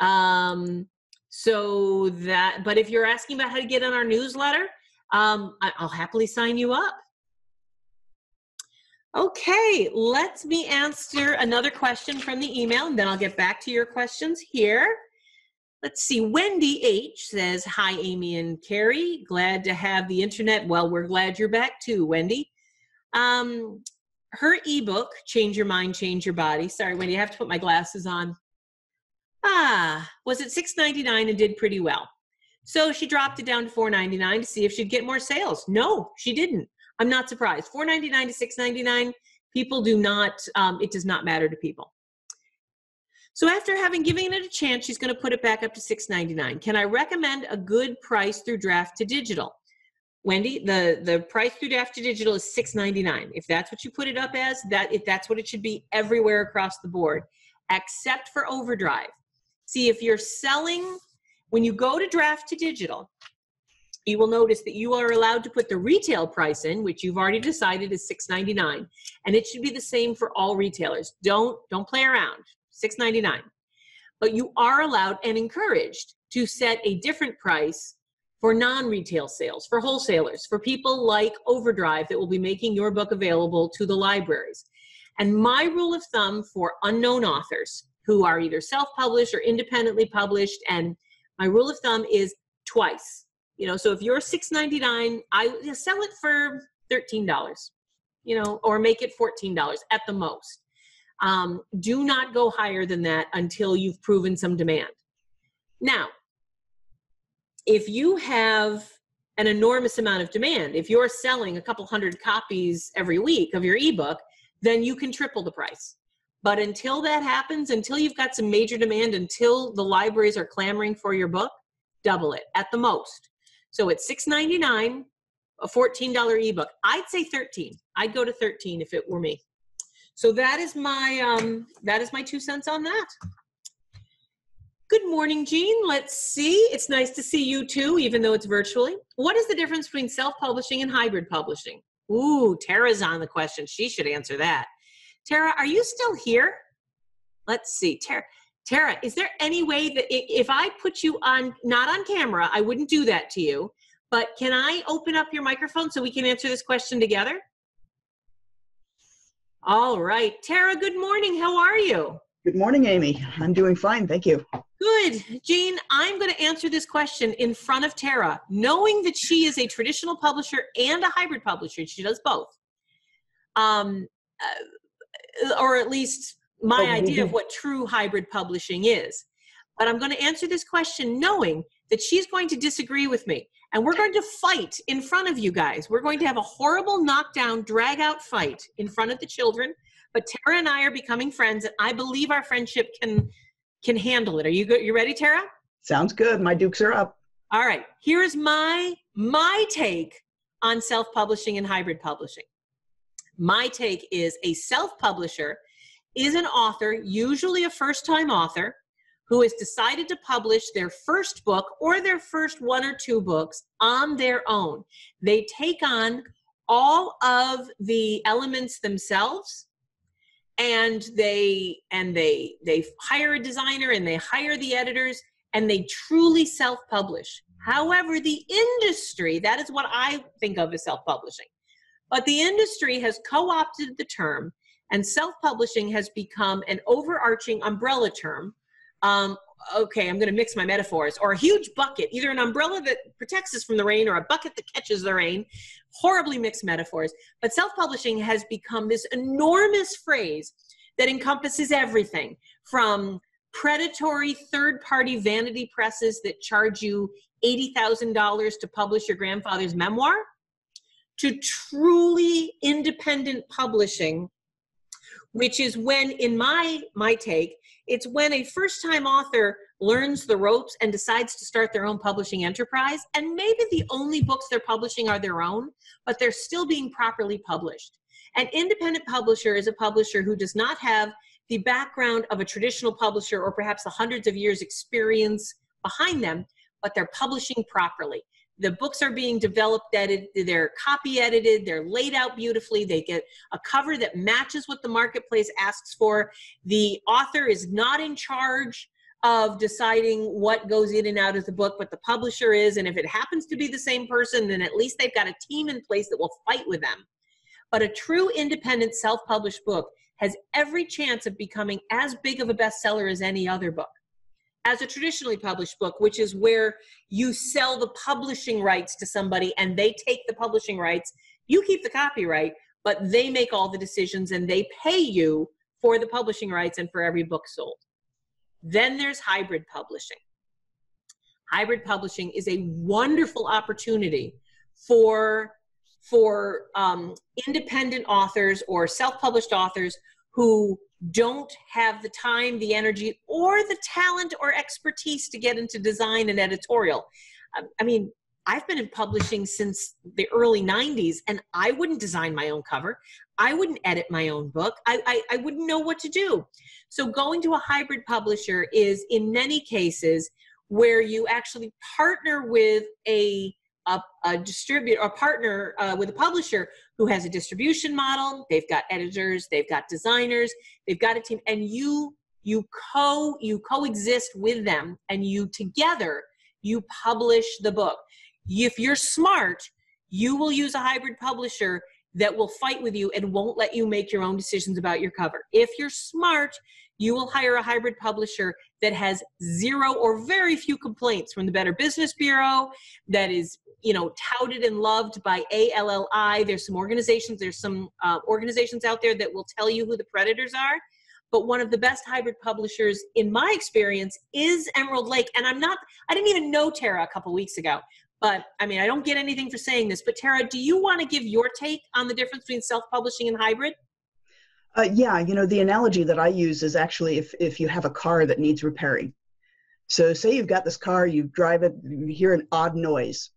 Um, so that, but if you're asking about how to get on our newsletter, um, I, I'll happily sign you up. Okay, let me answer another question from the email, and then I'll get back to your questions here. Let's see, Wendy H says, Hi, Amy and Keri. Glad to have the internet. Well, we're glad you're back too, Wendy. Um, her ebook, Change Your Mind, Change Your Body. Sorry, Wendy, I have to put my glasses on ah, was it $6.99 and did pretty well. So she dropped it down to $4.99 to see if she'd get more sales. No, she didn't. I'm not surprised. $4.99 to $6.99, people do not, um, it does not matter to people. So after having given it a chance, she's going to put it back up to $6.99. Can I recommend a good price through draft to digital? Wendy, the, the price through draft to digital is $6.99. If that's what you put it up as, that if that's what it should be everywhere across the board, except for overdrive. See, if you're selling, when you go to draft to digital, you will notice that you are allowed to put the retail price in, which you've already decided is $6.99, and it should be the same for all retailers. Don't don't play around. $6.99. But you are allowed and encouraged to set a different price for non-retail sales, for wholesalers, for people like Overdrive that will be making your book available to the libraries. And my rule of thumb for unknown authors who are either self-published or independently published. And my rule of thumb is twice. You know so if you're 6.99 i sell it for $13 you know or make it $14 at the most. Um, do not go higher than that until you've proven some demand. Now if you have an enormous amount of demand if you're selling a couple hundred copies every week of your ebook then you can triple the price but until that happens until you've got some major demand until the libraries are clamoring for your book double it at the most so it's $6.99, a $14 ebook. I'd say 13. I'd go to 13 if it were me. So that is my um, that is my two cents on that. Good morning, Jean. Let's see. It's nice to see you too, even though it's virtually. What is the difference between self-publishing and hybrid publishing? Ooh, Tara's on the question. She should answer that. Tara, are you still here? Let's see. Tara, Tara, is there any way that if I put you on, not on camera, I wouldn't do that to you, but can I open up your microphone so we can answer this question together? All right. Tara, good morning. How are you? Good morning, Amy. I'm doing fine. Thank you. Good. Jean, I'm going to answer this question in front of Tara, knowing that she is a traditional publisher and a hybrid publisher. She does both. Um, uh, or at least my oh, idea of what true hybrid publishing is. But I'm going to answer this question knowing that she's going to disagree with me. And we're going to fight in front of you guys. We're going to have a horrible knockdown, drag out fight in front of the children. But Tara and I are becoming friends, and I believe our friendship can can handle it. Are you good? You ready, Tara? Sounds good. My dukes are up. All right. Here's my my take on self-publishing and hybrid publishing. My take is a self-publisher is an author, usually a first time author, who has decided to publish their first book or their first one or two books on their own. They take on all of the elements themselves and they and they they hire a designer and they hire the editors and they truly self-publish however the industry that is what i think of as self-publishing but the industry has co-opted the term and self publishing has become an overarching umbrella term. Um, okay, I'm going to mix my metaphors, or a huge bucket, either an umbrella that protects us from the rain or a bucket that catches the rain. Horribly mixed metaphors. But self publishing has become this enormous phrase that encompasses everything from predatory third party vanity presses that charge you $80,000 to publish your grandfather's memoir to truly independent publishing which is when in my my take it's when a first time author learns the ropes and decides to start their own publishing enterprise and maybe the only books they're publishing are their own but they're still being properly published. An independent publisher is a publisher who does not have the background of a traditional publisher or perhaps the hundreds of years experience behind them but they're publishing properly the books are being developed edited they're copy edited they're laid out beautifully they get a cover that matches what the marketplace asks for. The author is not in charge of deciding what goes in and out of the book but the publisher is and if it happens to be the same person then at least they've got a team in place that will fight with them. But a true independent self-published book has every chance of becoming as big of a bestseller as any other book as a traditionally published book, which is where you sell the publishing rights to somebody and they take the publishing rights. You keep the copyright, but they make all the decisions and they pay you for the publishing rights and for every book sold. Then there's hybrid publishing. Hybrid publishing is a wonderful opportunity for for um, independent authors or self-published authors who don't have the time, the energy, or the talent or expertise to get into design and editorial. Um, I mean, I've been in publishing since the early 90s, and I wouldn't design my own cover. I wouldn't edit my own book. I, I, I wouldn't know what to do. So, going to a hybrid publisher is, in many cases, where you actually partner with a a, a distributor a partner uh, with a publisher who has a distribution model. They've got editors they've got designers they've got a team and you you co you coexist with them and you together you publish the book. If you're smart you will use a hybrid publisher that will fight with you and won't let you make your own decisions about your cover. If you're smart you will hire a hybrid publisher that has zero or very few complaints from the Better Business Bureau, that is, you know, touted and loved by ALLI. There's some organizations, there's some uh, organizations out there that will tell you who the predators are. But one of the best hybrid publishers, in my experience, is Emerald Lake. And I'm not, I didn't even know Tara a couple weeks ago. But I mean, I don't get anything for saying this. But Tara, do you want to give your take on the difference between self publishing and hybrid? Uh, yeah, you know, the analogy that I use is actually if, if you have a car that needs repairing. So say you've got this car, you drive it, you hear an odd noise.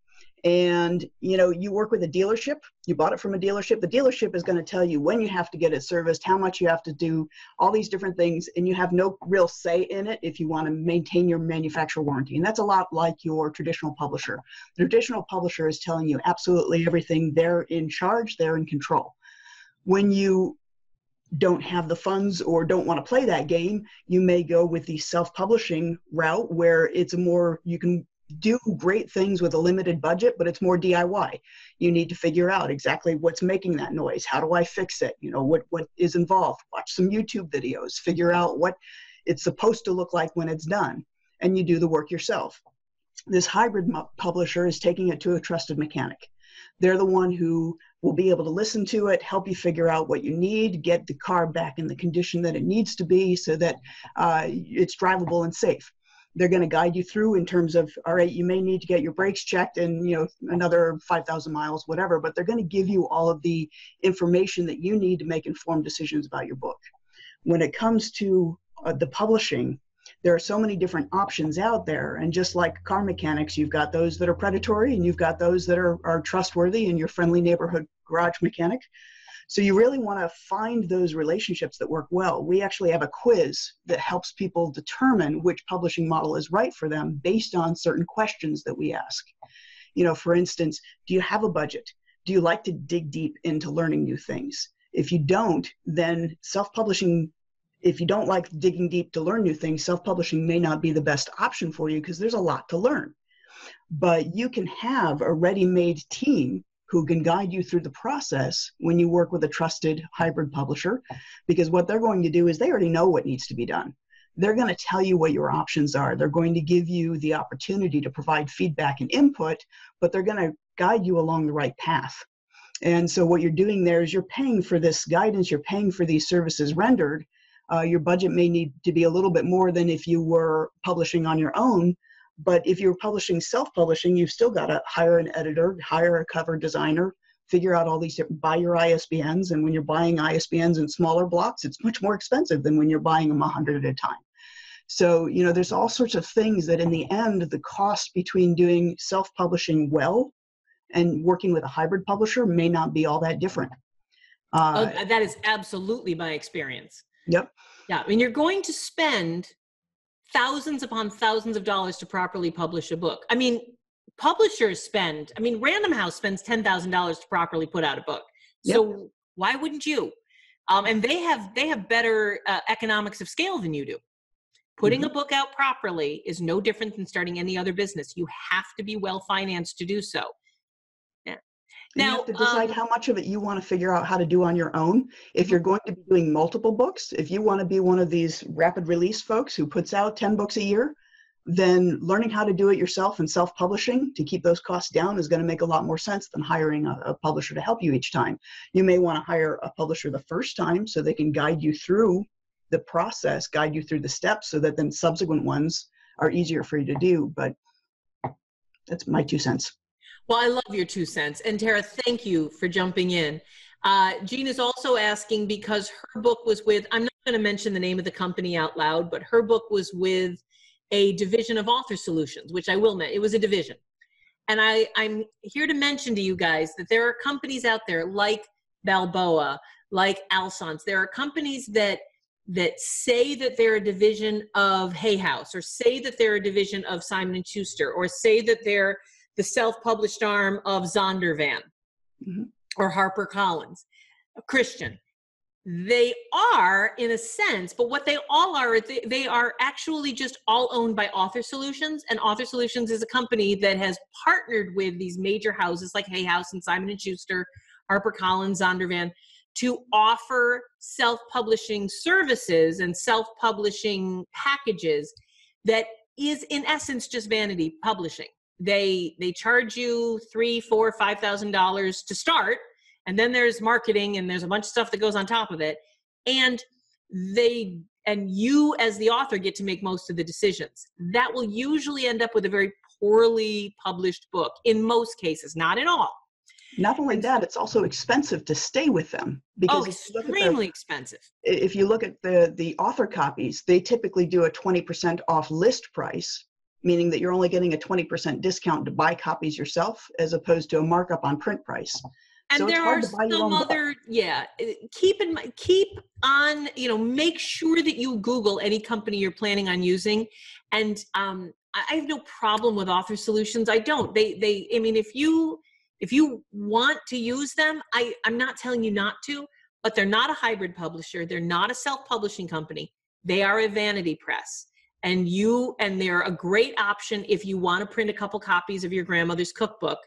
And you know, you work with a dealership, you bought it from a dealership. The dealership is going to tell you when you have to get it serviced, how much you have to do, all these different things, and you have no real say in it if you want to maintain your manufacturer warranty. And that's a lot like your traditional publisher. The traditional publisher is telling you absolutely everything, they're in charge, they're in control. When you don't have the funds or don't want to play that game, you may go with the self-publishing route where it's more you can do great things with a limited budget, but it's more DIY. You need to figure out exactly what's making that noise. How do I fix it? You know, what what is involved? Watch some YouTube videos, figure out what it's supposed to look like when it's done, and you do the work yourself. This hybrid publisher is taking it to a trusted mechanic. They're the one who will be able to listen to it, help you figure out what you need, get the car back in the condition that it needs to be so that uh, it's drivable and safe. They're going to guide you through in terms of, all right, you may need to get your brakes checked and, you know, another 5,000 miles, whatever, but they're going to give you all of the information that you need to make informed decisions about your book. When it comes to uh, the publishing, there are so many different options out there. And just like car mechanics, you've got those that are predatory and you've got those that are, are trustworthy and your friendly neighborhood garage mechanic. So you really want to find those relationships that work well. We actually have a quiz that helps people determine which publishing model is right for them based on certain questions that we ask. You know, for instance, do you have a budget? Do you like to dig deep into learning new things? If you don't, then self-publishing if you don't like digging deep to learn new things, self-publishing may not be the best option for you because there's a lot to learn. But you can have a ready-made team who can guide you through the process when you work with a trusted hybrid publisher because what they're going to do is they already know what needs to be done. They're going to tell you what your options are. They're going to give you the opportunity to provide feedback and input but they're going to guide you along the right path. And so what you're doing there is you're paying for this guidance you're paying for these services rendered uh, your budget may need to be a little bit more than if you were publishing on your own. But if you're publishing self-publishing, you've still got to hire an editor, hire a cover designer, figure out all these different, buy your ISBNs. And when you're buying ISBNs in smaller blocks, it's much more expensive than when you're buying them 100 at a time. So, you know, there's all sorts of things that in the end, the cost between doing self-publishing well and working with a hybrid publisher may not be all that different. Uh, oh, that is absolutely my experience. Yep. Yeah. I mean, you're going to spend thousands upon thousands of dollars to properly publish a book. I mean, publishers spend, I mean, Random House spends $10,000 to properly put out a book. Yep. So why wouldn't you? Um, and they have they have better uh, economics of scale than you do. Putting mm-hmm. a book out properly is no different than starting any other business. You have to be well financed to do so. Now, you have to decide um, how much of it you want to figure out how to do on your own. If you're going to be doing multiple books, if you want to be one of these rapid release folks who puts out 10 books a year, then learning how to do it yourself and self-publishing to keep those costs down is going to make a lot more sense than hiring a, a publisher to help you each time. You may want to hire a publisher the first time so they can guide you through the process, guide you through the steps so that then subsequent ones are easier for you to do. But that's my two cents. Well, I love your two cents. And Tara, thank you for jumping in. Uh, Jean is also asking because her book was with, I'm not going to mention the name of the company out loud, but her book was with a division of Author Solutions, which I will mention. It was a division. And I, I'm here to mention to you guys that there are companies out there like Balboa, like Alsons. There are companies that that say that they're a division of Hay House, or say that they're a division of Simon and Schuster, or say that they're the self-published arm of Zondervan mm-hmm. or HarperCollins. Christian. They are, in a sense, but what they all are, they, they are actually just all owned by Author Solutions. And Author Solutions is a company that has partnered with these major houses like Hay House and Simon and Schuster, HarperCollins, Zondervan, to offer self-publishing services and self-publishing packages that is in essence just vanity publishing they they charge you three four five thousand dollars to start and then there's marketing and there's a bunch of stuff that goes on top of it. And they and you as the author get to make most of the decisions. That will usually end up with a very poorly published book in most cases not in all. Not only that it's also expensive to stay with them because oh, extremely expensive. if you look at the the author copies they typically do a 20% off list price meaning that you're only getting a 20% discount to buy copies yourself as opposed to a markup on print price. And so there are some other book. yeah eh, keep in mind keep on you know make sure that you google any company you're planning on using. And um, i have no problem with author solutions. I don't. They they i mean if you if you want to use them i i'm not telling you not to but they're not a hybrid publisher. They're not a self-publishing company. They are a vanity press and you and they're a great option if you want to print a couple copies of your grandmother's cookbook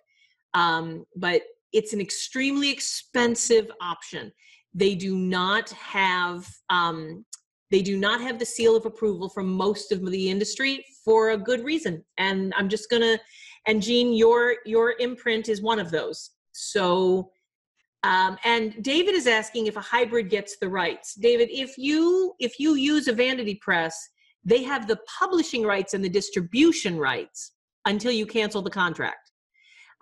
um, but it's an extremely expensive option. They do not have um, they do not have the seal of approval from most of the industry for a good reason. And I'm just gonna and Jean, your your imprint is one of those. So um, and David is asking if a hybrid gets the rights. David, if you if you use a vanity press, they have the publishing rights and the distribution rights until you cancel the contract.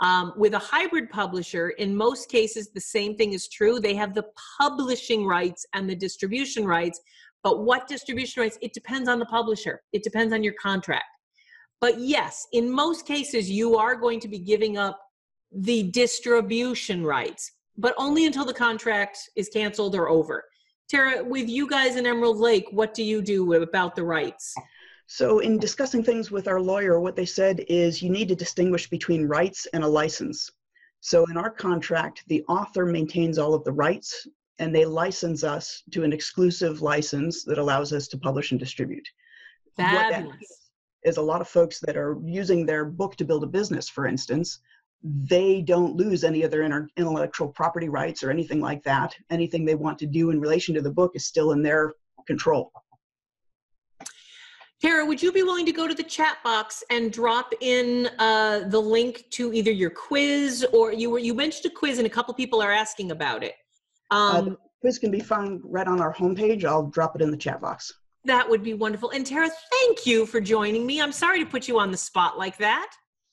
Um, with a hybrid publisher, in most cases, the same thing is true. They have the publishing rights and the distribution rights. But what distribution rights? It depends on the publisher, it depends on your contract. But yes, in most cases, you are going to be giving up the distribution rights, but only until the contract is canceled or over. Tara, with you guys in Emerald Lake, what do you do about the rights? So in discussing things with our lawyer, what they said is you need to distinguish between rights and a license. So in our contract, the author maintains all of the rights and they license us to an exclusive license that allows us to publish and distribute. Fabulous. Is a lot of folks that are using their book to build a business, for instance, they don't lose any of their intellectual property rights or anything like that. Anything they want to do in relation to the book is still in their control. Tara, would you be willing to go to the chat box and drop in uh, the link to either your quiz or you were you mentioned a quiz and a couple people are asking about it. Uh, um, uh, quiz can be found right on our homepage. I'll drop it in the chat box. That would be wonderful. And Tara, thank you for joining me. I'm sorry to put you on the spot like that.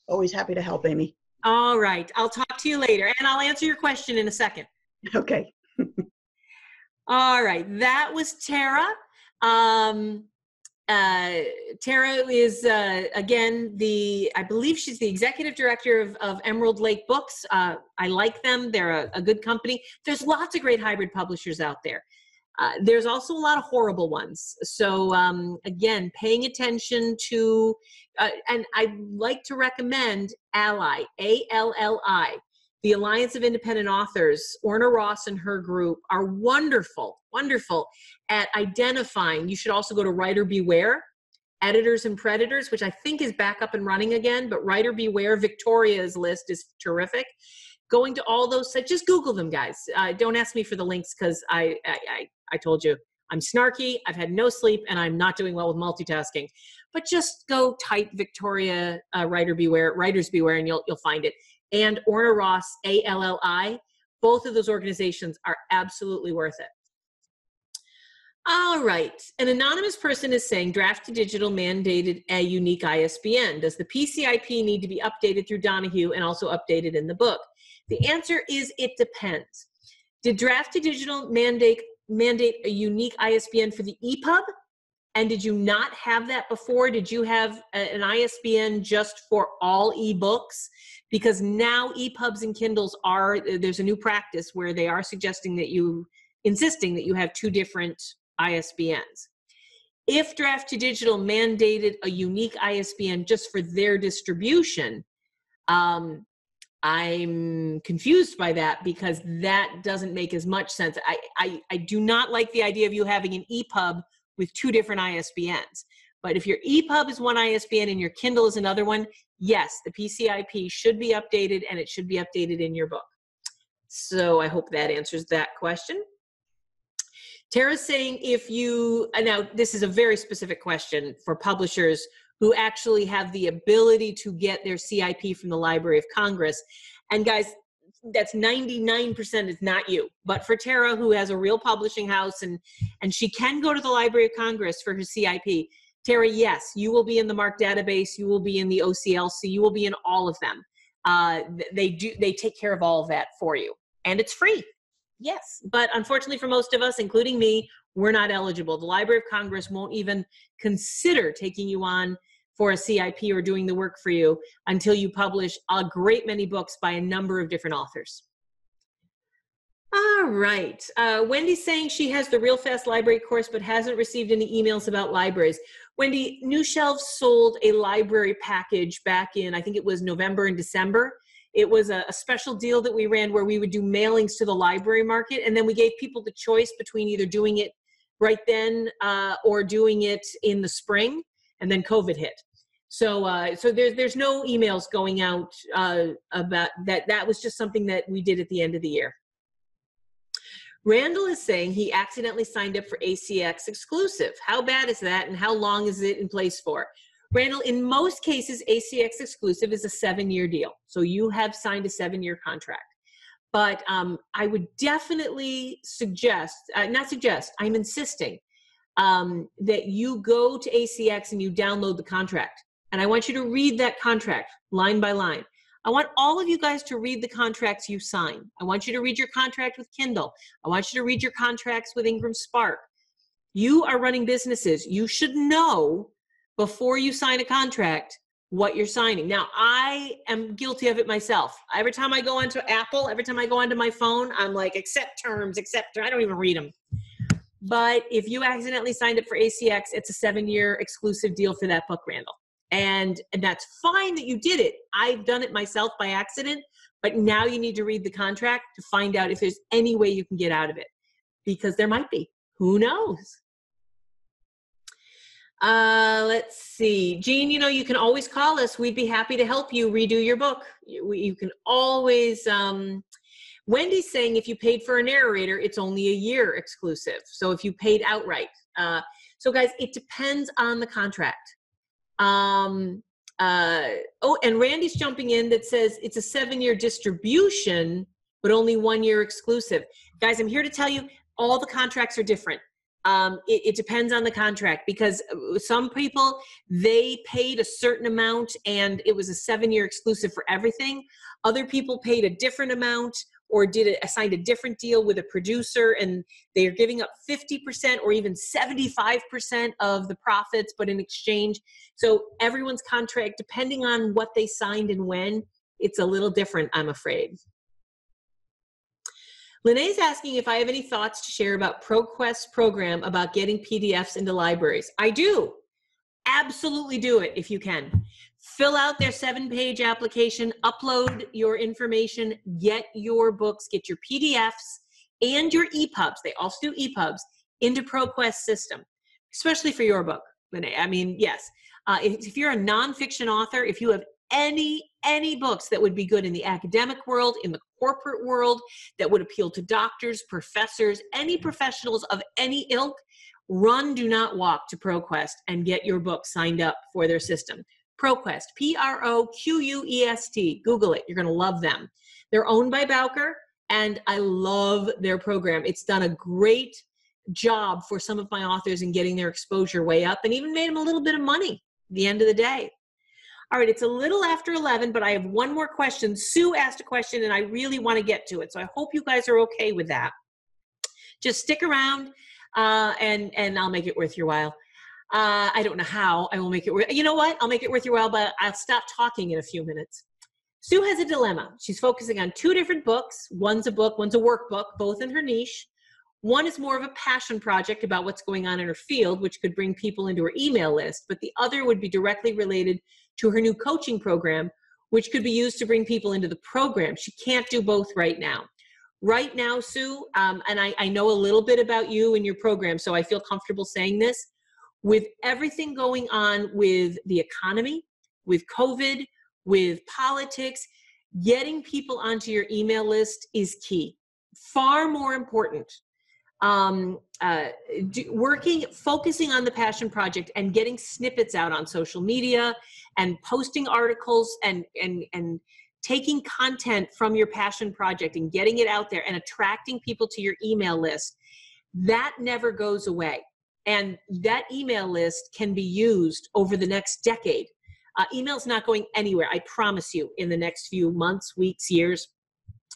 Always happy to help, Amy. All right. I'll talk to you later and I'll answer your question in a second. Okay. <laughs> All right. That was Tara. Um, uh, Tara is uh, again the I believe she's the executive director of, of Emerald Lake Books. Uh, I like them; they're a, a, good company. There's lots of great hybrid publishers out there. Uh, there's also a lot of horrible ones. So um, again, paying attention to, uh, and I like to recommend Ally, A L L I the Alliance of Independent Authors, Orna Ross and her group are wonderful, wonderful at identifying. You should also go to Writer Beware, Editors and Predators, which I think is back up and running again, but Writer Beware, Victoria's list is terrific. Going to all those sites, just Google them, guys. Uh, don't ask me for the links because I, I, I, I told you I'm snarky, I've had no sleep, and I'm not doing well with multitasking. But just go type Victoria uh, Writer Beware, Writers Beware, and you'll you'll find it and Orna Ross, A L L I. Both of those organizations are absolutely worth it. All right. An anonymous person is saying Draft to Digital mandated a unique ISBN. Does the PCIP need to be updated through Donohue and also updated in the book? The answer is it depends. Did Draft to Digital mandate mandate a unique ISBN for the EPUB? And did you not have that before? Did you have an ISBN just for all ebooks? because now EPUBs and Kindles are there's a new practice where they are suggesting that you insisting that you have two different ISBNs. If Draft to Digital mandated a unique ISBN just for their distribution, Um, I'm confused by that because that doesn't make as much sense. I, I, I do not like the idea of you having an EPUB with two different ISBNs. But if your EPUB is one ISBN and your Kindle is another one, yes, the PCIP should be updated and it should be updated in your book. So I hope that answers that question. Tara's saying if you, now this is a very specific question for publishers who actually have the ability to get their CIP from the Library of Congress. And guys, that's 99% is not you. But for Tara, who has a real publishing house and, and she can go to the Library of Congress for her CIP, Tara, yes, you will be in the MARC database, you will be in the OCLC, you will be in all of them. Uh, they do they take care of all of that for you, and it's free. Yes, but unfortunately for most of us, including me, we're not eligible. The Library of Congress won't even consider taking you on for a CIP or doing the work for you until you publish a great many books by a number of different authors. All right. Uh, Wendy's saying she has the Real Fast Library course but hasn't received any emails about libraries. Wendy, New Shelves sold a library package back in, I think it was November and December. It was a, a, special deal that we ran where we would do mailings to the library market, and then we gave people the choice between either doing it right then uh, or doing it in the spring, and then COVID hit. So, uh, so there's there's no emails going out uh, about that. That was just something that we did at the end of the year. Randall is saying he accidentally signed up for ACX exclusive. How bad is that, and how long is it in place for? Randall, in most cases, ACX exclusive is a seven year deal. So you have signed a seven year contract. But um, I would definitely suggest, uh, not suggest, I'm insisting um, that you go to ACX and you download the contract. And I want you to read that contract line by line. I want all of you guys to read the contracts you sign. I want you to read your contract with Kindle. I want you to read your contracts with Ingram Spark. You are running businesses. You should know before you sign a contract what you're signing. Now, I am guilty of it myself. Every time I go onto Apple, every time I go onto my phone, I'm like, accept terms, accept. I don't even read them. But if you accidentally signed up for ACX, it's a seven year exclusive deal for that book, Randall and, and that's fine that you did it i've done it myself by accident but now you need to read the contract to find out if there's any way you can get out of it because there might be who knows uh, let's see. Jean, you know, you can always call us. We'd be happy to help you redo your book. You, you can always, um, Wendy's saying if you paid for a narrator, it's only a year exclusive. So if you paid outright. Uh, so guys, it depends on the contract. Um, uh, oh, and Randy's jumping in that says it's a seven year distribution, but only one year exclusive. Guys, I'm here to tell you all the contracts are different. Um, it, it, depends on the contract because uh, some people they paid a certain amount and it was a seven year exclusive for everything. Other people paid a different amount or did it assigned a different deal with a producer and they're giving up 50% or even 75% of the profits but in exchange so everyone's contract depending on what they signed and when it's a little different i'm afraid Lene's asking if I have any thoughts to share about ProQuest program about getting PDFs into libraries. I do. Absolutely do it if you can fill out their seven page application, upload your information, get your books, get your PDFs and your EPUBs. They also do EPUBs into ProQuest system, especially for your book. I mean, yes. Uh, if, if you're a nonfiction author, if you have any any books that would be good in the academic world in the corporate world that would appeal to doctors professors any professionals of any ilk run do not walk to proquest and get your book signed up for their system ProQuest, P R O Q U E S T. Google it. You're going to love them. They're owned by Bowker, and I love their program. It's done a great job for some of my authors in getting their exposure way up and even made them a little bit of money at the end of the day. All right, it's a little after 11, but I have one more question. Sue asked a question, and I really want to get to it. So I hope you guys are okay with that. Just stick around, uh, and and I'll make it worth your while. Uh, I don't know how I will make it worth. You know what? I'll make it worth your while, but I'll stop talking in a few minutes. Sue has a dilemma. She's focusing on two different books. One's a book, one's a workbook, both in her niche. One is more of a passion project about what's going on in her field, which could bring people into her email list, but the other would be directly related to her new coaching program, which could be used to bring people into the program. She can't do both right now. Right now, Sue, um, and I, I know a little bit about you and your program, so I feel comfortable saying this. With everything going on with the economy, with COVID, with politics, getting people onto your email list is key. Far more important. Um, uh, do, working, focusing on the passion project and getting snippets out on social media and posting articles and and and taking content from your passion project and getting it out there and attracting people to your email list that never goes away and that email list can be used over the next decade. Uh, email's not going anywhere i promise you in the next few months weeks years.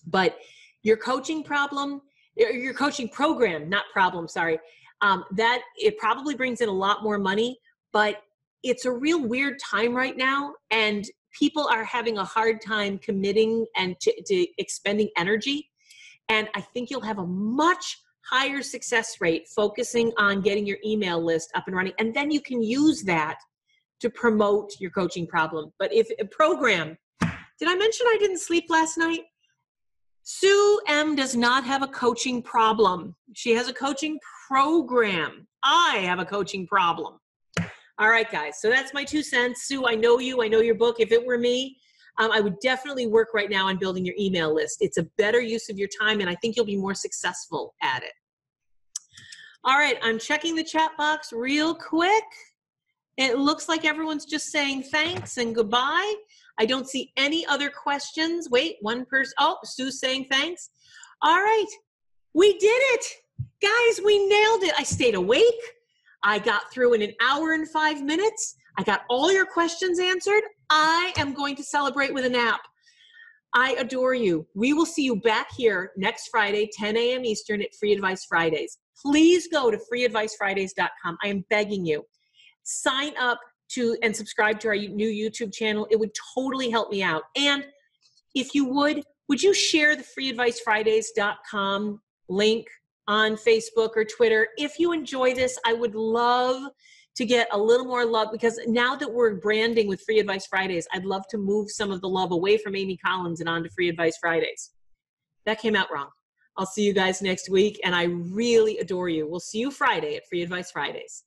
But your coaching problem your coaching program not problem sorry um, that it probably brings in a lot more money but it's a real weird time right now and people are having a hard time committing and to, to expending energy. And i think you'll have a much higher success rate focusing on getting your email list up and running and then you can use that to promote your coaching problem but if a program did i mention i didn't sleep last night sue m does not have a coaching problem she has a coaching program i have a coaching problem all right, guys. So that's my two cents. Sue, I know you. I know your book. If it were me, um, I would definitely work right now on building your email list. It's a better use of your time, and I think you'll be more successful at it. All right, I'm checking the chat box real quick. It looks like everyone's just saying thanks and goodbye. I don't see any other questions. Wait, one person. Oh, Sue's saying thanks. All right, we did it. Guys, we nailed it. I stayed awake. I got through in an hour and five minutes. I got all your questions answered. I am going to celebrate with a nap. I adore you. We will see you back here next Friday, 10 a.m. Eastern at Free Advice Fridays. Please go to freeadvicefridays.com. I am begging you. Sign up to and subscribe to our new YouTube channel. It would totally help me out. And if you would, would you share the freeadvicefridays.com link on Facebook or Twitter. If you enjoy this, I would love to get a little more love because now that we're branding with Free Advice Fridays, I'd love to move some of the love away from Amy Collins and onto Free Advice Fridays. That came out wrong. I'll see you guys next week, and I really adore you. We'll see you Friday at Free Advice Fridays.